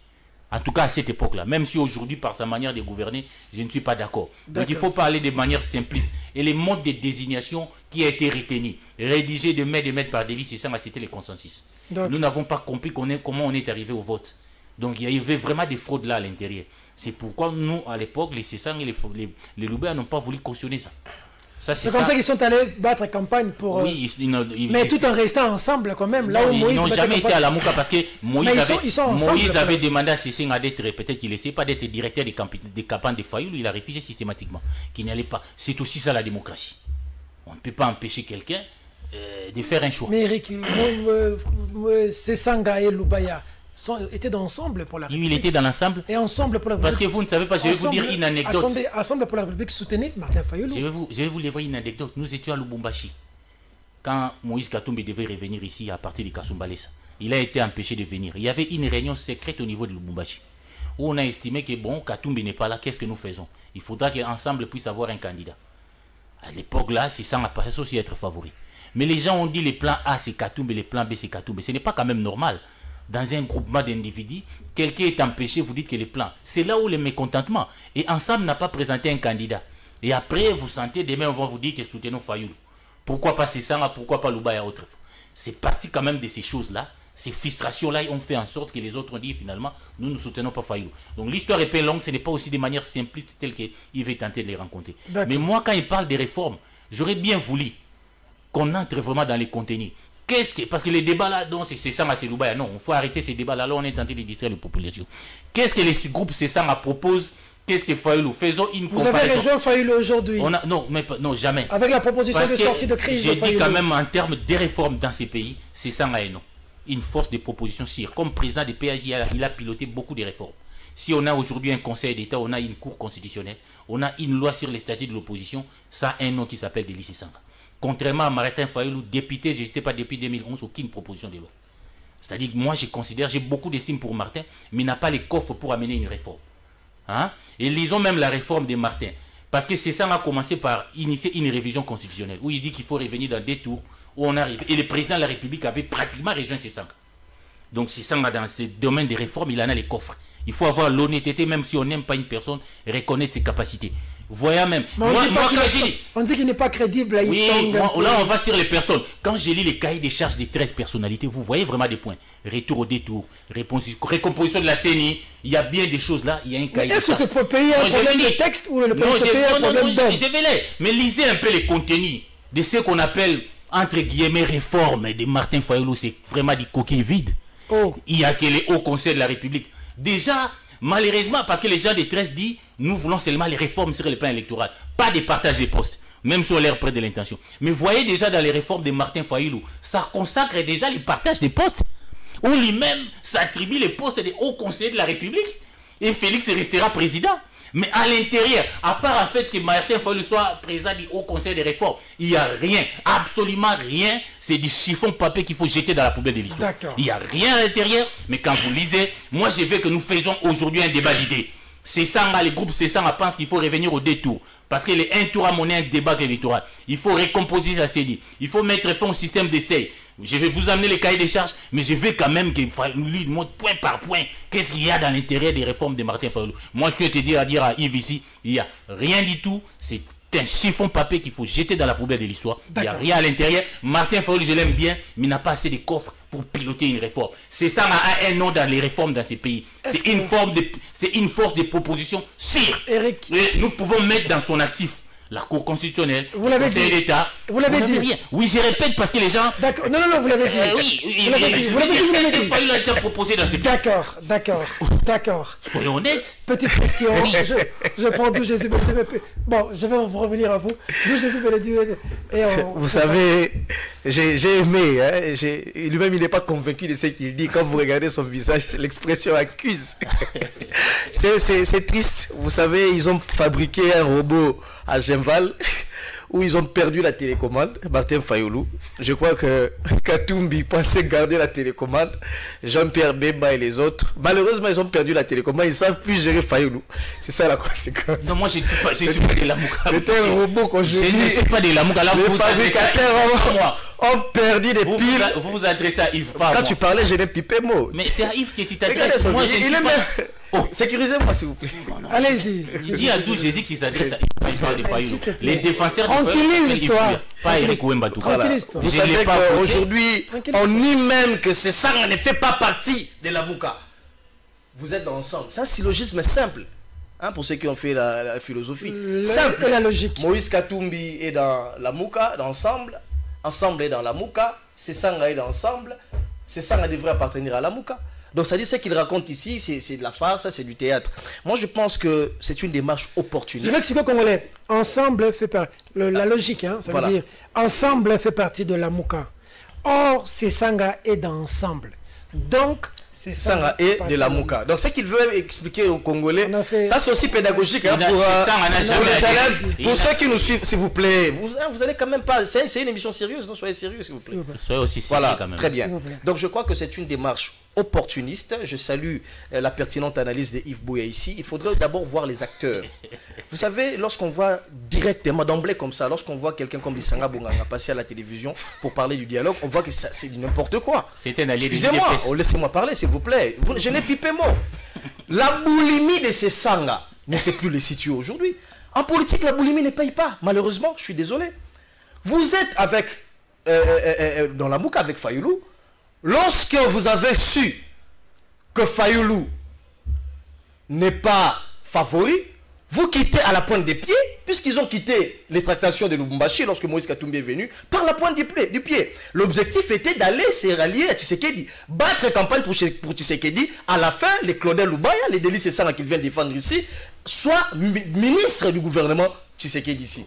En tout cas, à cette époque-là. Même si aujourd'hui, par sa manière de gouverner, je ne suis pas d'accord. Donc, il faut parler de manière simpliste. Et les modes de désignation qui a été retenu, rédigé de mai de maître par David, c'est ça, c'était le consensus. Nous n'avons pas compris comment on est arrivé au vote. Donc, il y avait vraiment des fraudes là à l'intérieur. C'est pourquoi nous, à l'époque, les Cessants et les, les, les n'ont pas voulu cautionner ça. C'est comme ça, qu'ils sont allés battre campagne pour. Oui, euh, mais tout en restant ensemble quand même. Là où Moïse ils n'ont jamais été à la Mouka parce que Moïse avait, Moïse avait demandé à Cécile d'être, peut-être qu'il n'essayait pas d'être directeur des, des campagnes de Fayoul, il a refusé systématiquement, qu'il n'allait pas. C'est aussi ça la démocratie. On ne peut pas empêcher quelqu'un euh, de faire un choix. Mais Eric, Sanga et Lubaya était dans ensemble pour la République. il était dans l'ensemble. Et ensemble pour la République. Parce que vous ne savez pas, je vais vous dire une anecdote. Attendez, ensemble pour la République soutenait Martin Fayoulou. Je vais vous, je vais vous livrer une anecdote. Nous étions à Lubumbashi. Quand Moïse Katumbi devait revenir ici à partir de Kasumbalesa, il a été empêché de venir. Il y avait une réunion secrète au niveau de Lubumbashi où on a estimé que bon, Katumbi n'est pas là, qu'est-ce que nous faisons? Il faudra qu'ensemble puisse avoir un candidat. À l'époque là, c'est ça paraissait aussi être favori. Mais les gens ont dit les plans A c'est Katoum et les plans B c'est Katoum. Mais ce n'est pas quand même normal. Dans un groupement d'individus, quelqu'un est empêché, vous dites que les plans. C'est là où le mécontentement. Et ensemble n'a pas présenté un candidat. Et après, vous sentez, demain, on va vous dire que soutenons Fayoulou. Pourquoi pas Sessanga, pourquoi pas Loubaya autrefois C'est parti quand même de ces choses-là. Ces frustrations-là ont fait en sorte que les autres ont dit finalement, nous ne soutenons pas Fayoulou. Donc l'histoire est peu longue, ce n'est pas aussi de manière simpliste telle qu'il veut tenter de les rencontrer. Mais moi, quand il parle des réformes, j'aurais bien voulu qu'on entre vraiment dans les contenus. Qu'est-ce que, parce que les débats là, c'est Sessanga, c'est Loubaya. Non, il faut arrêter ces débats-là. Là, on est tenté de distraire les populations. Qu'est-ce que les groupes Sessanga proposent? Qu'est-ce que Fayoulou Faisons une Vous avez rejoint Fayoulou aujourd'hui Non, mais, non, jamais. Avec la proposition de sortie de crise. J'ai dit quand même en termes de réformes dans ces pays, c'est ça non. Une force de proposition sire. Comme président du PAJ, il a piloté beaucoup de réformes. Si on a aujourd'hui un conseil d'État, on a une cour constitutionnelle, on a une loi sur les statuts de l'opposition, ça a un nom qui s'appelle Délice Sanga. Contrairement à Martin Fayoulou, député, je ne sais pas depuis 2011, aucune proposition de loi. C'est-à-dire que moi, je considère, j'ai beaucoup d'estime pour Martin, mais il n'a pas les coffres pour amener une réforme. Hein? Et lisons même la réforme de Martin. Parce que c'est a commencé par initier une révision constitutionnelle, où il dit qu'il faut revenir dans des tours où on arrive. Et le président de la République avait pratiquement rejoint ces. Donc c'est ça, dans ce domaine de réforme, il en a les coffres. Il faut avoir l'honnêteté, même si on n'aime pas une personne, reconnaître ses capacités. Voyez même. moi, on dit qu'il n'est pas crédible. oui, là, on va sur les personnes. Quand j'ai lu les cahiers des charges des 13 personnalités, vous voyez vraiment des points. Retour au détour, récomposition de la CENI, il y a bien des choses là, il y a un cahier Est-ce que c'est pour payer un problème de texte ou le non, un problème Je vais les. Mais lisez un peu les contenus de ce qu'on appelle, entre guillemets, réforme de Martin Fayoulou. C'est vraiment des coquilles vides. Oh. Il y a que les hauts conseils de la République. Déjà, malheureusement, parce que les gens des 13 disent nous voulons seulement les réformes sur le plan électoral, pas de partage des postes, même si on l'air près de l'intention. Mais voyez déjà dans les réformes de Martin Fayoulou, ça consacre déjà le partage des postes, où lui-même s'attribue les postes des hauts conseillers de la République, et Félix restera président. Mais à l'intérieur, à part en fait que Martin Fayulu soit président du Haut Conseil des réformes, il n'y a rien, absolument rien. C'est du chiffon papier qu'il faut jeter dans la poubelle de l'histoire. Il n'y a rien à l'intérieur, mais quand vous lisez, moi je veux que nous faisons aujourd'hui un débat d'idées. C'est ça, les groupes c'est ça, pensent qu'il faut revenir au détour. Parce que les un tour à monnaie un débat électoral. Il faut recomposer sa CENI. Il faut mettre fin au système d'essai. Je vais vous amener les cahiers des charges, mais je veux quand même qu'il nous lui montre point par point qu'est-ce qu'il y a dans l'intérêt des réformes de Martin Fayoulou. Moi, je peux te dire à dire à Yves ici, il n'y a rien du tout. C'est un chiffon papier qu'il faut jeter dans la poubelle de l'histoire. Il n'y a rien à l'intérieur. Martin Fayoulou, je l'aime bien, mais il n'a pas assez de coffres pour piloter une réforme. C'est ça a un nom dans les réformes dans ces pays. C'est une, forme de, une force de proposition sûre. Eric. nous pouvons mettre dans son actif la Cour constitutionnelle, vous le Conseil d'État. Vous l'avez dit. Rien. Oui, je répète parce que les gens. D'accord. Non, non, non, vous l'avez dit. Euh, oui, vous l'avez dit. Vous l'avez dit. Vous l'avez dit. Il l'a déjà proposé dans D'accord, d'accord, d'accord. Soyons honnêtes. Petite question. je, je prends d'où Jésus Bon, je vais vous revenir à vous. D'où Jésus Et Vous savez, j'ai aimé. Hein, Lui-même, il n'est pas convaincu de ce qu'il dit. Quand vous regardez son visage, l'expression accuse. C'est triste. Vous savez, ils ont fabriqué un robot à Genval où ils ont perdu la télécommande, Martin Fayoulou. Je crois que Katumbi pensait garder la télécommande, Jean-Pierre Bemba et les autres. Malheureusement, ils ont perdu la télécommande, ils ne savent plus gérer Fayoulou. C'est ça la conséquence. Non, moi, je ne pas, la C'est un robot qu'on Je ne suis pas de la mouka. Les fabricateurs ont perdu des vous piles. Vous vous adressez à Yves, pas Quand tu parlais, je n'ai pipé mot. Mais c'est à Yves que tu t'adresses. Moi, je il est même... Oh. Sécurisez-moi, s'il vous plaît. Allez-y. Il dit à d'où Jésus qui s'adresse à. Les défenseurs de Fayoulou, pas Eric Wembatou. Vous savez qu'aujourd'hui, on nie même que ce sang ne fait pas partie de la Mouka. Vous êtes ensemble. Ça, c'est syllogisme simple. Hein, pour ceux qui ont fait la, philosophie. simple. la logique. Moïse Katumbi est dans la Mouka, ensemble. Ensemble est dans la Mouka. C'est Sanga est ensemble. C'est Sanga devrait appartenir à la Mouka. Donc ça dit ce qu'il raconte ici, c'est de la farce, c'est du théâtre. Moi je pense que c'est une démarche opportuniste. Le Mexico congolais, ensemble fait partie, la logique, hein, ça veut dire, ensemble fait partie de la Mouka. Or, c'est Sanga est d'ensemble. Donc, c'est Sanga et de la Mouka. Donc, ce qu'il veut expliquer aux Congolais, ça c'est aussi pédagogique hein, pour, euh, pour ceux qui nous suivent, s'il vous plaît. Vous, hein, vous allez quand même pas. C'est une émission sérieuse, donc soyez sérieux, s'il vous plaît. Soyez aussi sérieux quand même. Très bien. Donc, je crois que c'est une démarche opportuniste. Je salue euh, la pertinente analyse de Yves Bouya ici. Il faudrait d'abord voir les acteurs. Vous savez, lorsqu'on voit directement, d'emblée comme ça, lorsqu'on voit quelqu'un comme Lissanga Bonganga passer à la télévision pour parler du dialogue, on voit que c'est n'importe quoi. C'est un allié Excusez-moi, oh, laissez-moi parler, s'il vous plaît. je n'ai pipé mot. La boulimie de ces sangas ne sait plus les situer aujourd'hui. En politique, la boulimie ne paye pas. Malheureusement, je suis désolé. Vous êtes avec, euh, euh, euh, dans la boucle avec Fayoulou, Lorsque vous avez su que Fayoulou n'est pas favori, vous quittez à la pointe des pieds, puisqu'ils ont quitté les tractations de Lubumbashi lorsque Moïse Katumbi est venu, par la pointe du pied. L'objectif était d'aller se rallier à Tshisekedi, battre campagne pour, Tshisekedi. À la fin, les Claudel Lubaya, les délices et qu'il vient défendre ici, soient ministres du gouvernement Tshisekedi ici.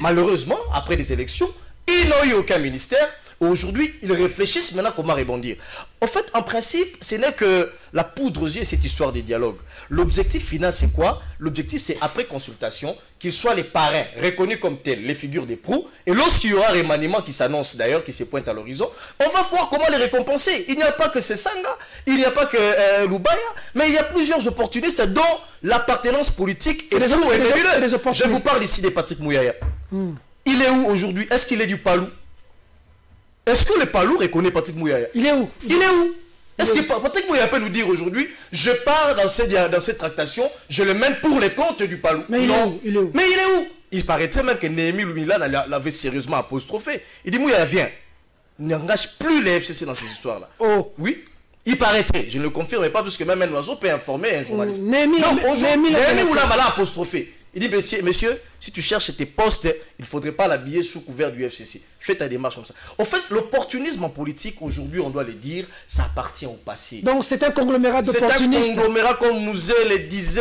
Malheureusement, après les élections, ils n'ont eu aucun ministère. Aujourd'hui, ils réfléchissent maintenant comment rebondir. En fait, en principe, ce n'est que la poudre aux yeux, cette histoire des dialogues. L'objectif final, c'est quoi? L'objectif, c'est après consultation, qu'ils soient les parrains, reconnus comme tels, les figures des proues. Et lorsqu'il y aura un remaniement qui s'annonce d'ailleurs, qui se pointe à l'horizon, on va voir comment les récompenser. Il n'y a pas que Sanga, il n'y a pas que euh, Lubaya, mais il y a plusieurs opportunistes dont l'appartenance politique est floue et nébuleuse. Je vous parle ici de Patrick Mouyaya. Hmm. Il est où aujourd'hui? Est-ce qu'il est du Palou? Est-ce que le Palou reconnaît Patrick Mouyaya Il est où? Il est où? Est-ce que Patrick Mouyaya peut nous dire aujourd'hui, je pars dans cette, dans cette tractation, je le mène pour les comptes du Palou? Mais non. Il est où, Mais il est où? Il paraîtrait même que Néhémie Lumila l'avait sérieusement apostrophé. Il dit Mouyaya, viens. N'engage plus les FCC dans ces histoires-là. Oh. Oui il paraîtrait, je ne le confirme pas, parce que même un oiseau peut informer un journaliste. Néhémie, non, l'a apostrophé. Il dit, monsieur, monsieur, si tu cherches tes postes, il ne faudrait pas l'habiller sous couvert du FCC. Fais ta démarche comme ça. En fait, l'opportunisme en politique, aujourd'hui, on doit le dire, ça appartient au passé. Donc c'est un conglomérat d'opportunistes. C'est un conglomérat, comme Mouzé le disait,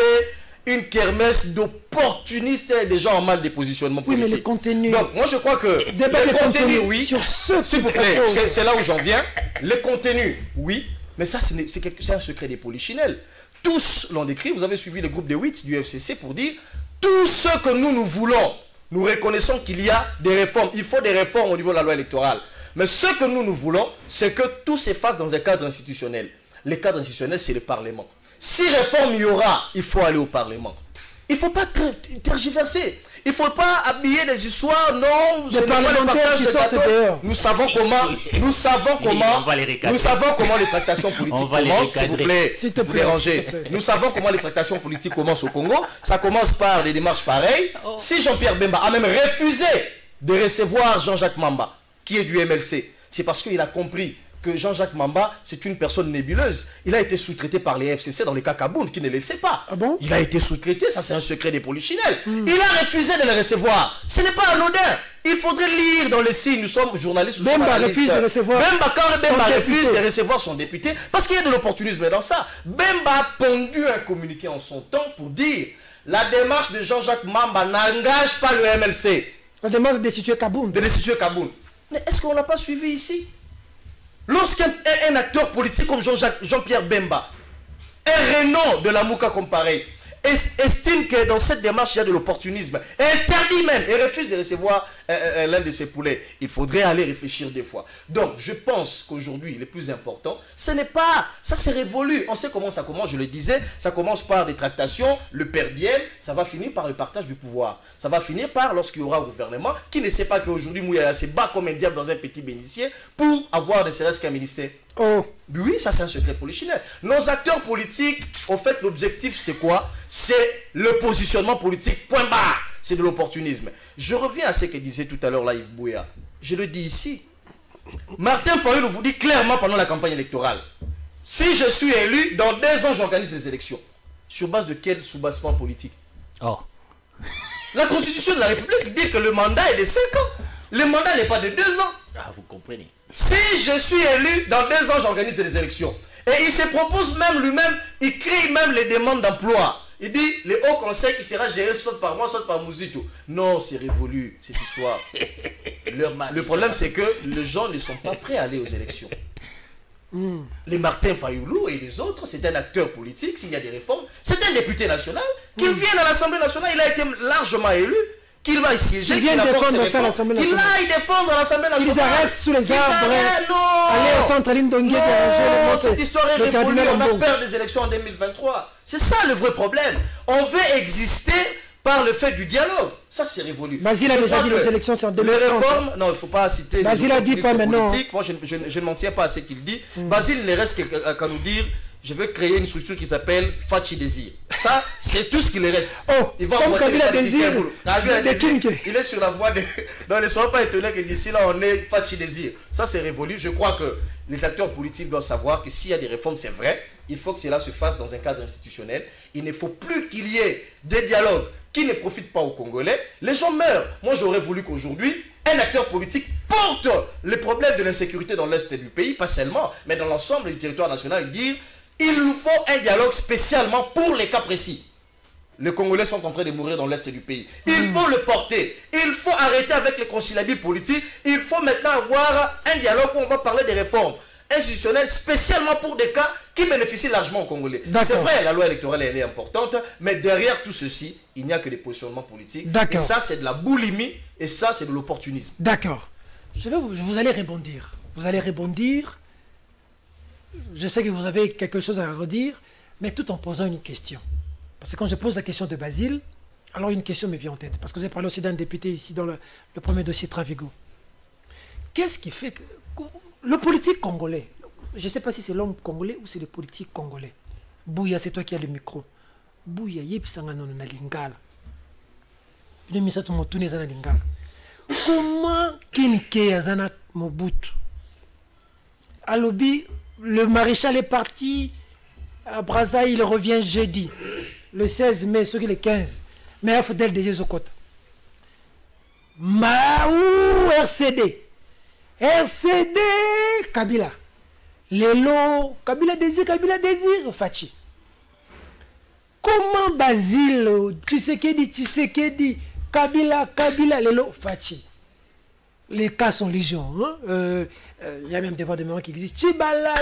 une kermesse d'opportunistes et des gens en mal de positionnement politique. Oui, mais le contenu. Donc, moi, je crois que le contenu, oui. Sur ce S'il vous plaît, c'est là où j'en viens. Le contenu, oui. Mais ça, c'est un secret des polichinelles. Tous l'ont décrit. Vous avez suivi le groupe de 8 du FCC pour dire tout ce que nous, nous voulons, nous reconnaissons qu'il y a des réformes. Il faut des réformes au niveau de la loi électorale. Mais ce que nous, nous voulons, c'est que tout se fasse dans un cadre institutionnel. Le cadre institutionnel, c'est le Parlement. Si réforme il y aura, il faut aller au Parlement. Il ne faut pas tergiverser. Il ne faut pas habiller des histoires, non, ce n'est pas le partage de gâteaux. Nous savons comment, nous savons comment, nous savons comment les tractations politiques commencent, s'il vous plaît, vous dérangez. Nous savons comment les tractations politiques commencent au Congo. Ça commence par des démarches pareilles. Oh. Si Jean-Pierre Bemba a même refusé de recevoir Jean-Jacques Mamba, qui est du MLC, c'est parce qu'il a compris que Jean-Jacques Mamba, c'est une personne nébuleuse. Il a été sous-traité par les FCC dans les cas Kaboun, qui ne le sait pas. Ah bon? Il a été sous-traité, ça c'est un secret des polichinelles. Hmm. Il a refusé de le recevoir. Ce n'est pas anodin. Il faudrait lire dans les signes, nous sommes journalistes, nous Bemba refuse de recevoir. Bemba, quand Bemba refuse de recevoir son député, parce qu'il y a de l'opportunisme dans ça. Bemba a pondu un communiqué en son temps pour dire la démarche de Jean-Jacques Mamba n'engage pas le MLC. La démarche de destituer Kaboun. De destituer Kaboun. Mais est-ce qu'on n'a pas suivi ici? Lorsqu'un un acteur politique comme Jean-Pierre Bemba, un renom de la Mouka comme estime que dans cette démarche, il y a de l'opportunisme, interdit même, et refuse de recevoir euh, euh, euh, l'un de ses poulets, il faudrait aller réfléchir des fois. Donc, je pense qu'aujourd'hui, le plus important, ce n'est pas, ça c'est révolu. On sait comment ça commence, je le disais, ça commence par des tractations, le perdiel, ça va finir par le partage du pouvoir. Ça va finir par, lorsqu'il y aura un gouvernement, qui ne sait pas qu'aujourd'hui, Mouyaya se bat comme un diable dans un petit bénitier pour avoir ne serait-ce qu'un ministère. Oh. Oui, ça c'est un secret polichinelle. Nos acteurs politiques, en fait, l'objectif c'est quoi? C'est le positionnement politique, point barre. C'est de l'opportunisme. Je reviens à ce que disait tout à l'heure là Yves Bouya. Je le dis ici. Martin Fayulu vous dit clairement pendant la campagne électorale. Si je suis élu, dans deux ans j'organise les élections. Sur base de quel soubassement politique? Oh. La constitution de la République dit que le mandat est de 5 ans. Le mandat n'est pas de 2 ans. Ah, vous comprenez. Si je suis élu, dans deux ans, j'organise les élections. Et il se propose même lui-même, il crée même les demandes d'emploi. Il dit, le haut conseil qui sera géré soit par moi, soit par Mouzito. Non, c'est révolu, cette histoire. le problème, c'est que les gens ne sont pas prêts à aller aux élections. Hmm. Les Martin Fayoulou et les autres, c'est un acteur politique, s'il y a des réformes, c'est un député national, qu'il hmm. vienne à l'Assemblée nationale, il a été largement élu, qu'il va siéger, qu'il apporte ses réformes, qu'il aille défendre l'Assemblée nationale. Qu'ils arrêtent sous les arbres. Non Aller au centre ligne Non, cette histoire est révolue. On a peur des élections en 2023. C'est ça le vrai problème. On veut exister par le fait du dialogue. Ça, c'est révolu. Basile a déjà dit les élections c'est en 2030. Les réformes, non, il ne faut pas citer Basile les a dit pas maintenant. Moi, je, je, ne m'en tiens pas à ce qu'il dit. Mm. Basile ne reste qu'à nous dire je vais créer une structure qui s'appelle Fachi Désir. Ça, c'est tout ce qui lui reste. Oh, il va comme Kabila Désir. Il est sur la voie de... Non, ne soyez pas étonnés que d'ici là, on est Fachi Désir. Ça, c'est révolu. Je crois que les acteurs politiques doivent savoir que s'il y a des réformes, c'est vrai. Il faut que cela se fasse dans un cadre institutionnel. Il ne faut plus qu'il y ait des dialogues qui ne profitent pas aux Congolais. Les gens meurent. Moi, j'aurais voulu qu'aujourd'hui, un acteur politique porte les problèmes de l'insécurité dans l'Est du pays, pas seulement, mais dans l'ensemble du territoire national, et dire il nous faut un dialogue spécialement pour les cas précis. Les Congolais sont en train de mourir dans l'Est du pays. Il hmm. faut le porter. Il faut arrêter avec les conciliables politiques. Il faut maintenant avoir un dialogue où on va parler des réformes institutionnelles spécialement pour des cas qui bénéficient largement aux Congolais. C'est vrai, la loi électorale elle est importante, mais derrière tout ceci, il n'y a que des positionnements politiques. Et ça, c'est de la boulimie et ça, c'est de l'opportunisme. D'accord. Je vais, vous allez rebondir. Vous allez rebondir je sais que vous avez quelque chose à redire, mais tout en posant une question. Parce que quand je pose la question de Basile, alors une question me vient en tête. Parce que vous avez parlé aussi d'un député ici dans le, premier dossier Travigo. Qu'est-ce qui fait que. Le politique congolais, je ne sais pas si c'est l'homme congolais ou c'est le politique congolais. Bouya, c'est toi qui as le micro. Bouya, yebisanga nono na lingala. Lingala. Comment kinke azana mobutu? Alobi le maréchal est parti à Brazza, il revient jeudi, le 16 mai, ce qui est le 15. Mais il faut déjà Zokota. Maou RCD. RCD Kabila. Lelo, Kabila désir, Kabila désir, Fachi. Comment Basile, Tshisekedi, Tshisekedi, Kabila, Kabila, Lelo, Fachi les cas sont légion. Hein? Euh, euh, il y a même des voix de mémoire qui existent. Chibala,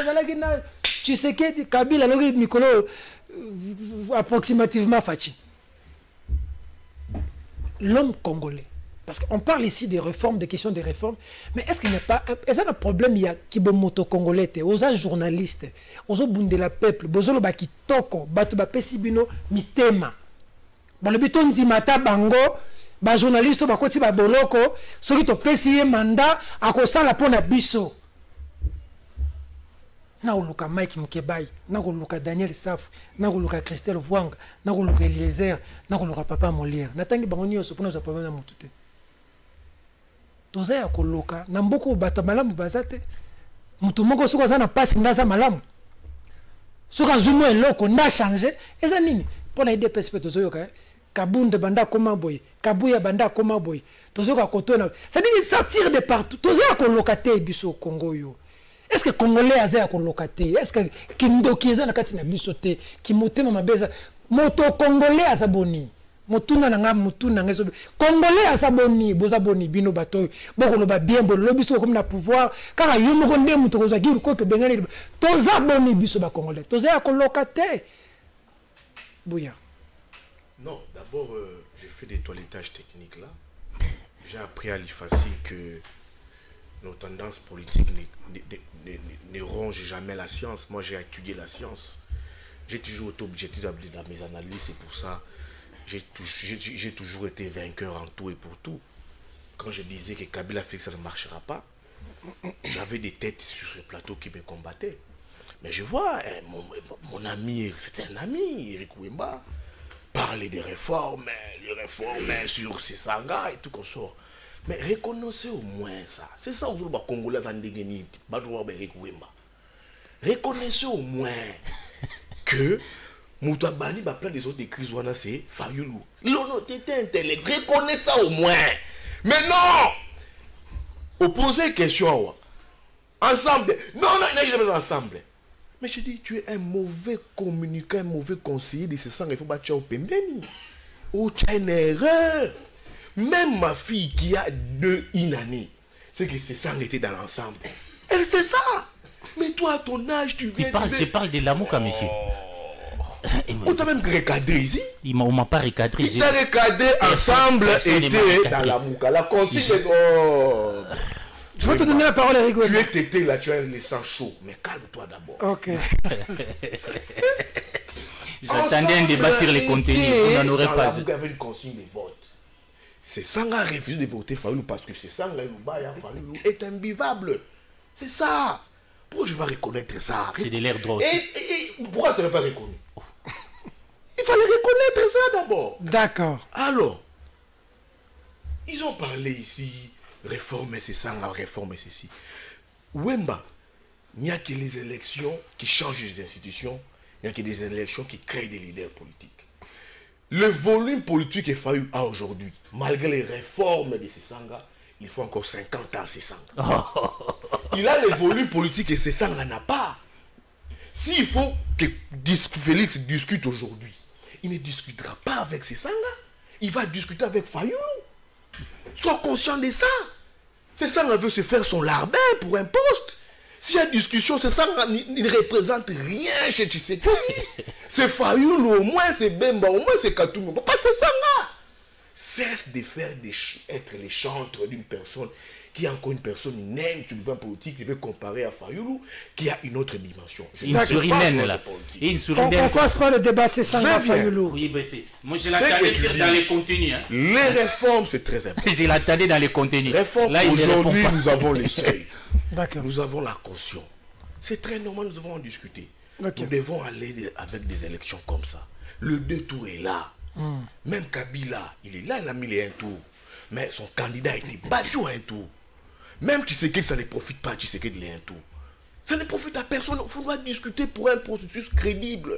Tshisekedi, Kabila, Mikolo, euh, approximativement Fachi. L'homme congolais. Parce qu'on parle ici des réformes, des questions de réformes, mais est-ce qu'il n'y a pas est-ce un problème il y a Kibomoto congolais, aux journalistes, aux bundela peuple, bozolo bakitoko, batu bapesi bino mitema. Bon le biton dit mata bango, bajournaliste oyo bakoti baboloko soki topesi ye manda akosala mpo na biso. Nakoluka mike mukebai nakoluka daniel safu nakoluka christelle vwanga nakoluka eliezer nakoluka papa moliere natangi bango nyonso mpona ozwa problème na motu te. Toza ya koluka. Na mboka oyo bato malamu baza te. Motu moko soki aza na mpasi nde aza malamu. Soki azwi mo eloko nde achange eza nini? Mpo na idps mpe tozoyoka kabunde banda koma boye kabuya banda koma boye tozoka kotona. C'est-à-dire sortir de partout. Tozoya koloka te biso congo oyo. Est ce que congolais aza ya koloka te? Est ce que kindoki eza na kati na biso te? Kimotema mabe eza moto congolais aza boni. Motuna na nga motuna na nga ezobi congolais aza boni boza boni bino bato oyo. Bokoloba bien bolobi soki okomi na pouvoir kaka yo moko nde moto kozwaki likoki ebengani toza boni biso bacongolais toza ya koloka te. Buya d'abord, euh, j'ai fait des toilettages techniques là. J'ai appris à l'IFACI que nos tendances politiques ne, rongent jamais la science. Moi, j'ai étudié la science. J'ai toujours été objectif dans mes analyses et pour ça, j'ai toujours été vainqueur en tout et pour tout. Quand je disais que Kabila que ça ne marchera pas, j'avais des têtes sur ce plateau qui me combattaient. Mais je vois, hein, mon, mon, ami, c'était un ami, Eric Wimba parler des réformes, les réformes sur ces sagas et tout qu'on sort. Mais reconnaissez au moins ça. C'est ça aujourd'hui les Congolais en déguenit. Reconnaissez au moins que Moutabani va plein des autres crises c'est Fayoulou. L'honnêteté intellectuelle. Reconnaissez ça au moins. Mais non Opposez question. Ensemble. Non, non, non, je ensemble. Mais je dis, tu es un mauvais communicant, un mauvais conseiller de ce sang. Il faut battre au pembeni. Oh, tu as une erreur. Même ma fille qui a deux une année, c'est que ce sang était dans l'ensemble. Elle sait ça. Mais toi, à ton âge, tu viens. je parle de l'amour, monsieur. On t'a même recadré ici. Il m'a pas recadré. Il t'a recadré ensemble était dans la mouka. La consigne est... Oh. Je vais te donner la parole, Eric. Tu es tété là, tu as le sang chaud. Mais calme-toi d'abord. Ok. J'attendais un débat sur les contenus. On n'en aurait pas. Y avait une consigne de vote. C'est Sanga a refusé de voter Fayoulou parce que c'est Sanga Fayoulou est imbivable. C'est ça. Pourquoi je vais reconnaître ça? C'est de l'air drôle. Et, pourquoi tu n'as pas reconnu? Il fallait reconnaître ça d'abord. D'accord. Alors, ils ont parlé ici, réformer c'est ça, réformer ceci. Wemba, il n'y a que les élections qui changent les institutions, il n'y a que des élections qui créent des leaders politiques. Le volume politique est fallu à aujourd'hui, malgré les réformes de Sanga, il faut encore 50 ans à Sanga. il a le volume politique et Sanga n'a pas. S'il faut que Félix discute aujourd'hui, il ne discutera pas avec Sanga. Il va discuter avec Fayoulou. Sois conscient de ça. Sanga veut se faire son larbin pour un poste. S'il y a discussion, c'est ça, il ne représente rien chez Tshisekedi. c'est Fayoulou, au moins c'est Bemba, au moins c'est Katoumou. Pas c'est ça Cesse de faire des être les chantres d'une personne qui est encore une personne naine sur le plan politique, qui veut comparer à Fayoulou, qui a une autre dimension. Je une surinaine là. Une surinaine. On ne fasse pas le débat, c'est ça, Fayoulou. Oui, ben c'est. Moi, je l'attendais dans les contenus. Hein. Les réformes, c'est très important. je l'attendais dans les contenus. Réformes, aujourd'hui, nous avons les seuils. Nous avons la caution. C'est très normal, nous avons en discuter. Nous devons aller avec des élections comme ça. Le deux tours est là. Hmm. Même Kabila, il est là, il a mis les un tour. Mais son candidat a été battu à un tour. Même que ça ne profite pas à Tshisekedi tour. Ça ne profite à personne. Il faudra discuter pour un processus crédible.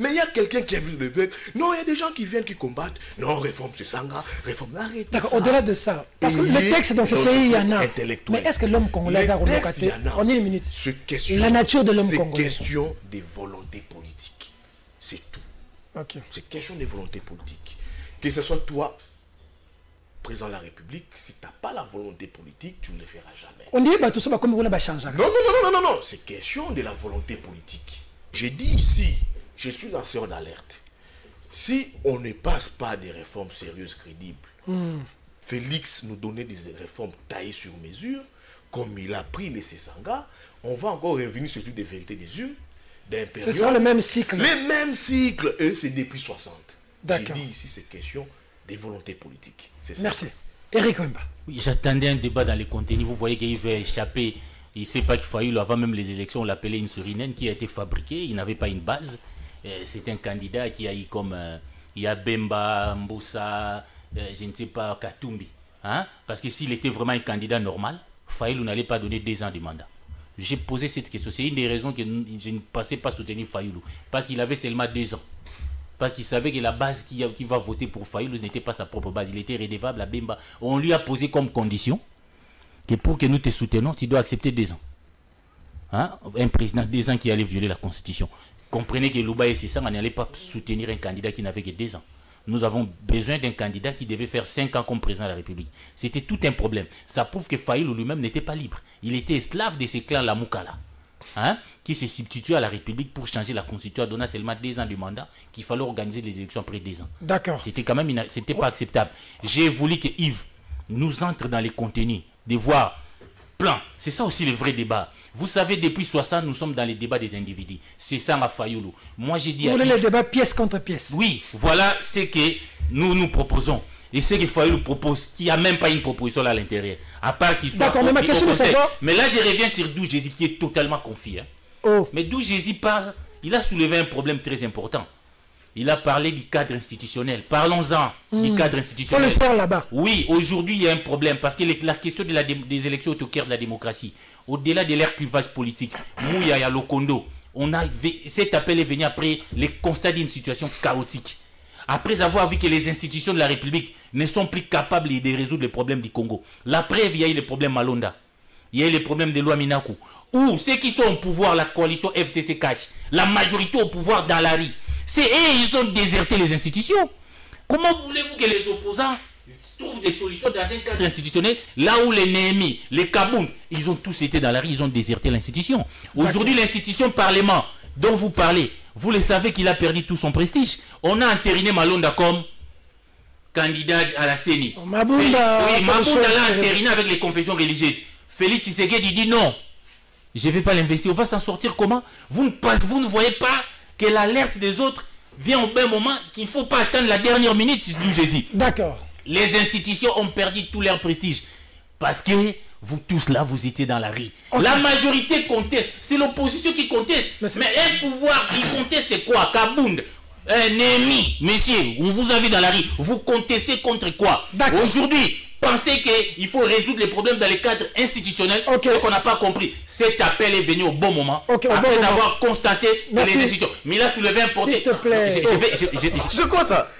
Mais il y a quelqu'un qui a vu le vêtement. Non, il y a des gens qui viennent qui combattent. Non, réforme c'est Sanga, réforme. Arrêtez D'accord, au-delà de ça. Parce que le texte dans ce pays, il y en a. Mais est-ce que l'homme congolais a relocaté est une minute. Question, La nature de l'homme congolais. C'est question des volontés politiques. C'est tout. C'est question des volontés politiques. Que ce soit toi, président de la République, si tu n'as pas la volonté politique, tu ne le feras jamais. On dit bah, tout ça comme on a changé. Non, non, non, non, non, non. C'est question de la volonté politique. J'ai dit ici, je suis lanceur d'alerte. Si on ne passe pas des réformes sérieuses, crédibles, hmm. Félix nous donnait des réformes taillées sur mesure, comme il a pris les Sessanga, on va encore revenir sur des vérités des urnes, d'un C'est ça le même cycle. Le même cycle, et c'est depuis 60. J'ai dit ici, c'est question des volontés politiques. Merci. Eric Wemba. Oui, j'attendais un débat dans les contenus. Vous voyez qu'il veut échapper. Il ne sait pas qu'il fallait, avant même les élections, on l'appelait une surinaine qui a été fabriquée. Il n'avait pas une base. Euh, c'est un candidat qui a eu comme euh, il y a Bemba, Mboussa, euh, je ne sais pas, Katumbi. Hein? Parce que s'il était vraiment un candidat normal, Fayoulou n'allait pas donner deux ans de mandat. J'ai posé cette question. C'est une des raisons que je ne passais pas soutenir Fayoulou. Parce qu'il avait seulement deux ans. Parce qu'il savait que la base qui, va voter pour Fayoulou n'était pas sa propre base. Il était rédévable à Bemba. On lui a posé comme condition que pour que nous te soutenons, tu dois accepter deux ans. Hein? Un président deux ans qui allait violer la Constitution. Comprenez que Louba et Sissanga n'allaient pas soutenir un candidat qui n'avait que deux ans. Nous avons besoin d'un candidat qui devait faire cinq ans comme président de la République. C'était tout un problème. Ça prouve que Faïlou lui-même n'était pas libre. Il était esclave de ces clans Lamoukala. Hein, qui s'est substitué à la République pour changer la Constitution, donnant seulement deux ans de mandat, qu'il fallait organiser les élections après deux ans. D'accord. C'était quand même c'était pas acceptable. J'ai voulu que Yves nous entre dans les contenus, de voir plein. C'est ça aussi le vrai débat. Vous savez, depuis 60, nous sommes dans les débats des individus. C'est ça, ma Fayoulou. Moi, j'ai dit... Vous voulez les débats pièce contre pièce Oui, voilà ce que nous nous proposons. Et ce que Fayoulou propose, qui n'y a même pas une proposition là à l'intérieur. À part qu'il soit... D'accord, mais ma question est savoir... Mais là, je reviens sur Dou Jésus, qui est totalement confié. Hein. Oh. Mais Dou Jésus parle, il a soulevé un problème très important. Il a parlé du cadre institutionnel. Parlons-en du hmm. cadre institutionnel. Il faut le faire là-bas. Oui, aujourd'hui, il y a un problème parce que la question de la, des élections est au cœur de la démocratie au-delà de leur clivage politique, Mouya et Lokondo, on a, cet appel est venu après les constats d'une situation chaotique. Après avoir vu que les institutions de la République ne sont plus capables de résoudre les problèmes du Congo. La preuve, il y a eu les problèmes Malonda. Il y a eu les problèmes de loi Minaku. Où ceux qui sont au pouvoir, la coalition FCC cache, la majorité au pouvoir dans la rue, c'est eux, ils ont déserté les institutions. Comment voulez-vous que les opposants trouvent des solutions dans un cadre institutionnel, là où les Néhémis, les Kaboun, ils ont tous été dans la rue, ils ont déserté l'institution. Aujourd'hui, l'institution Parlement dont vous parlez, vous le savez qu'il a perdu tout son prestige. On a entériné Malonda comme candidat à la CENI. Mabunda, oui, Mabunda l'a entériné avec les confessions religieuses. Félix Tshisekedi dit non. Je ne vais pas l'investir. On va s'en sortir comment? Vous ne, vous ne voyez pas que l'alerte des autres vient au même moment qu'il ne faut pas attendre la dernière minute du Jésus. D'accord. Les institutions ont perdu tout leur prestige. Parce que vous tous là, vous étiez dans la rue. La majorité conteste. C'est l'opposition qui conteste. Mais, un pouvoir, il conteste quoi? Kabound un ennemi, messieurs, on vous a vu dans la rue, vous contestez contre quoi? Aujourd'hui, pensez qu'il faut résoudre les problèmes dans les cadres institutionnels, ce qu'on n'a pas compris. Cet appel est venu au bon moment, après avoir constaté que les institutions. Mais là, soulevé un porté. S'il te plaît. C'est quoi ça?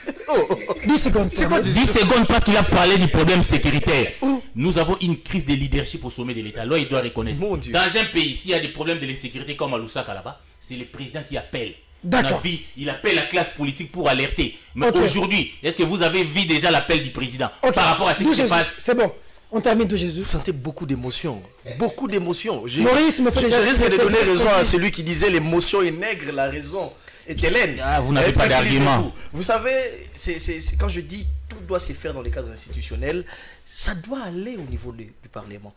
10 secondes. C'est quoi 10 secondes parce qu'il a parlé du problème sécuritaire. Nous avons une crise de leadership au sommet de l'État. Là, il doit reconnaître. Dans un pays, s'il y a des problèmes de sécurité comme à Lusaka là-bas, c'est le président qui appelle. D'accord. Il appelle la classe politique pour alerter. Mais aujourd'hui, est-ce que vous avez vu déjà l'appel du président par rapport à ce qui se passe C'est bon. On termine de Jésus. Vous sentez beaucoup d'émotions. Beaucoup d'émotions. Maurice me fait Je risque de donner raison à celui qui disait l'émotion est nègre, la raison est hélène. Ah, vous n'avez pas d'argument. Vous. savez, c'est quand je dis tout doit se faire dans les cadres institutionnels, ça doit aller au niveau du Parlement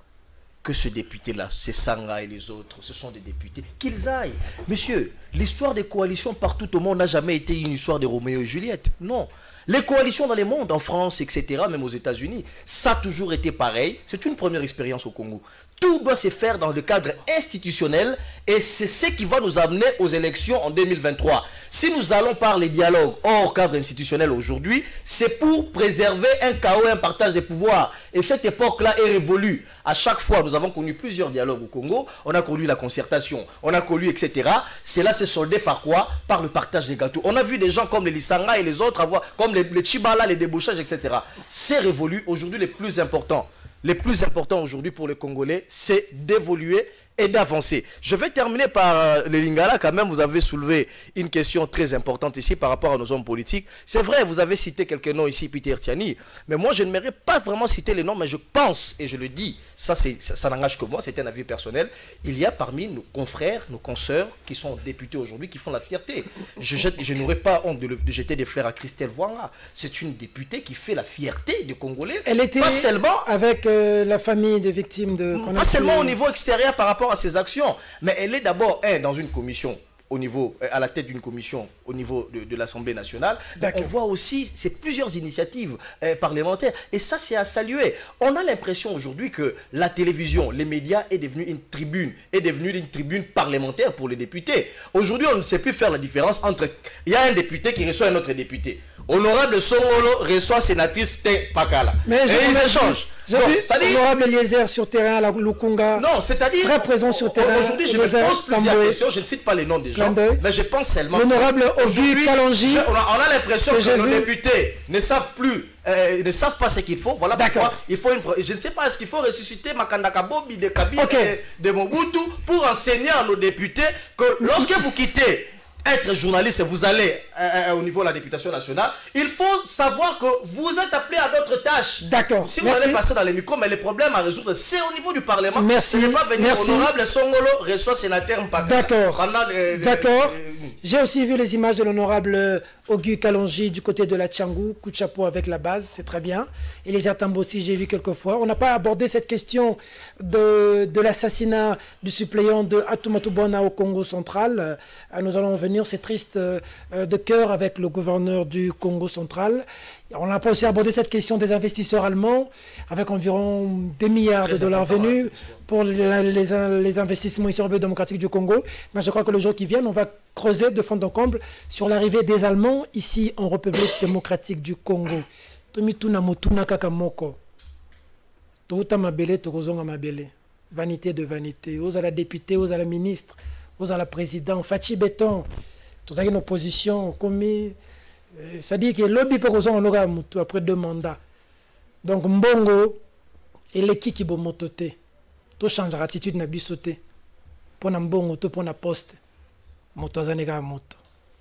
que ce député-là, c'est Sanga et les autres, ce sont des députés, qu'ils aillent. Monsieur, l'histoire des coalitions partout au monde n'a jamais été une histoire de Roméo et Juliette. Non. Les coalitions dans les mondes, en France, etc., même aux États-Unis, ça a toujours été pareil. C'est une première expérience au Congo. Tout doit se faire dans le cadre institutionnel et c'est ce qui va nous amener aux élections en 2023. Si nous allons par les dialogues hors cadre institutionnel aujourd'hui, c'est pour préserver un chaos et un partage des pouvoirs. Et cette époque-là est révolue. À chaque fois, nous avons connu plusieurs dialogues au Congo. On a connu la concertation, on a connu, etc. Cela s'est soldé par quoi? Par le partage des gâteaux. On a vu des gens comme les Lissanga et les autres avoir, comme les, les Chibala, les débouchages, etc. C'est révolu. Aujourd'hui, les plus importants, les plus importants aujourd'hui pour les Congolais, c'est d'évoluer et d'avancer. Je vais terminer par euh, le Lingala, quand même, vous avez soulevé une question très importante ici par rapport à nos hommes politiques. C'est vrai, vous avez cité quelques noms ici, Peter Tiani, mais moi je n'aimerais pas vraiment citer les noms, mais je pense, et je le dis, ça, ça, ça n'engage que moi, c'est un avis personnel, il y a parmi nos confrères, nos consoeurs qui sont députés aujourd'hui, qui font la fierté. Je, je, n'aurais pas honte de, jeter des fleurs à Christelle Voanga. C'est une députée qui fait la fierté des Congolais. Elle était pas seulement avec euh, la famille des victimes de... Pas seulement au niveau extérieur par rapport à ses actions. Mais elle est d'abord, dans une commission au niveau, euh, à la tête d'une commission au niveau de, l'Assemblée nationale, on voit aussi c'est plusieurs initiatives euh, parlementaires. Et ça, c'est à saluer. On a l'impression aujourd'hui que la télévision, les médias est devenue une tribune, est devenue une tribune parlementaire pour les députés. Aujourd'hui, on ne sait plus faire la différence entre... Il y a un député qui reçoit un autre député. Honorable Songolo reçoit sénatrice T. Pakala. Mais et ils échangent. J'ai vu Honorable Eliezer sur terrain à la Lukunga. Non, c'est-à-dire. Très présent sur terrain. Aujourd'hui, je me pose plusieurs questions. Je ne cite pas les noms des gens. Mais je pense seulement. Honorable Obi Kalonji. On a, l'impression que, nos députés ne savent plus euh, ne savent pas ce qu'il faut. Voilà pourquoi il faut une... Je ne sais pas, est-ce qu'il faut ressusciter Makandaka Bobi de Kabila de Mobutu pour enseigner à nos députés que lorsque vous quittez être journaliste, vous allez euh, euh, au niveau de la députation nationale, il faut savoir que vous êtes appelé à d'autres tâches. D'accord. Si vous allez passer dans les micros, mais les problèmes à résoudre, c'est au niveau du Parlement. Merci. Ce n'est pas venir Merci. honorable Songolo reçoit sénateur Mpaka. D'accord. D'accord. J'ai aussi vu les images de l'honorable Auguste Kalonji du côté de la Tchangou, coup de chapeau avec la base, c'est très bien. Et les Atambo aussi, j'ai vu quelques fois. On n'a pas abordé cette question de, de l'assassinat du suppléant de Atumatubona au Congo central. Euh, nous allons venir, c'est triste euh, de cœur avec le gouverneur du Congo central. On n'a pas aussi abordé cette question des investisseurs allemands, avec environ des milliards de dollars venus pour les, investissements ici en République démocratique du Congo. Mais je crois que le jour qui vient, on va creuser de fond en comble sur l'arrivée des Allemands ici en République démocratique du Congo. Tomituna motuna kaka moko. Touta mabele tokozonga mabele. Vanité de vanité. À la députée, à la ministre, à la présidente. Fachi Béton. Tous une opposition c'est-à-dire que lobby peut kozonga mutu après deux mandats donc mbongo eleki bomoto te tochangeaka attitude na biso te mpo na mbongo to mpo na poste moto azani kaka moto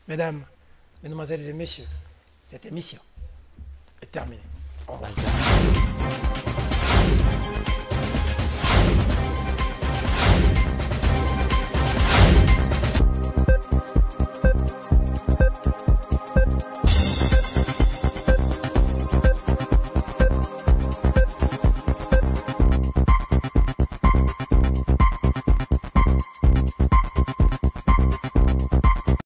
mesdames mesdemoiselles et messieurs cette émission est terminée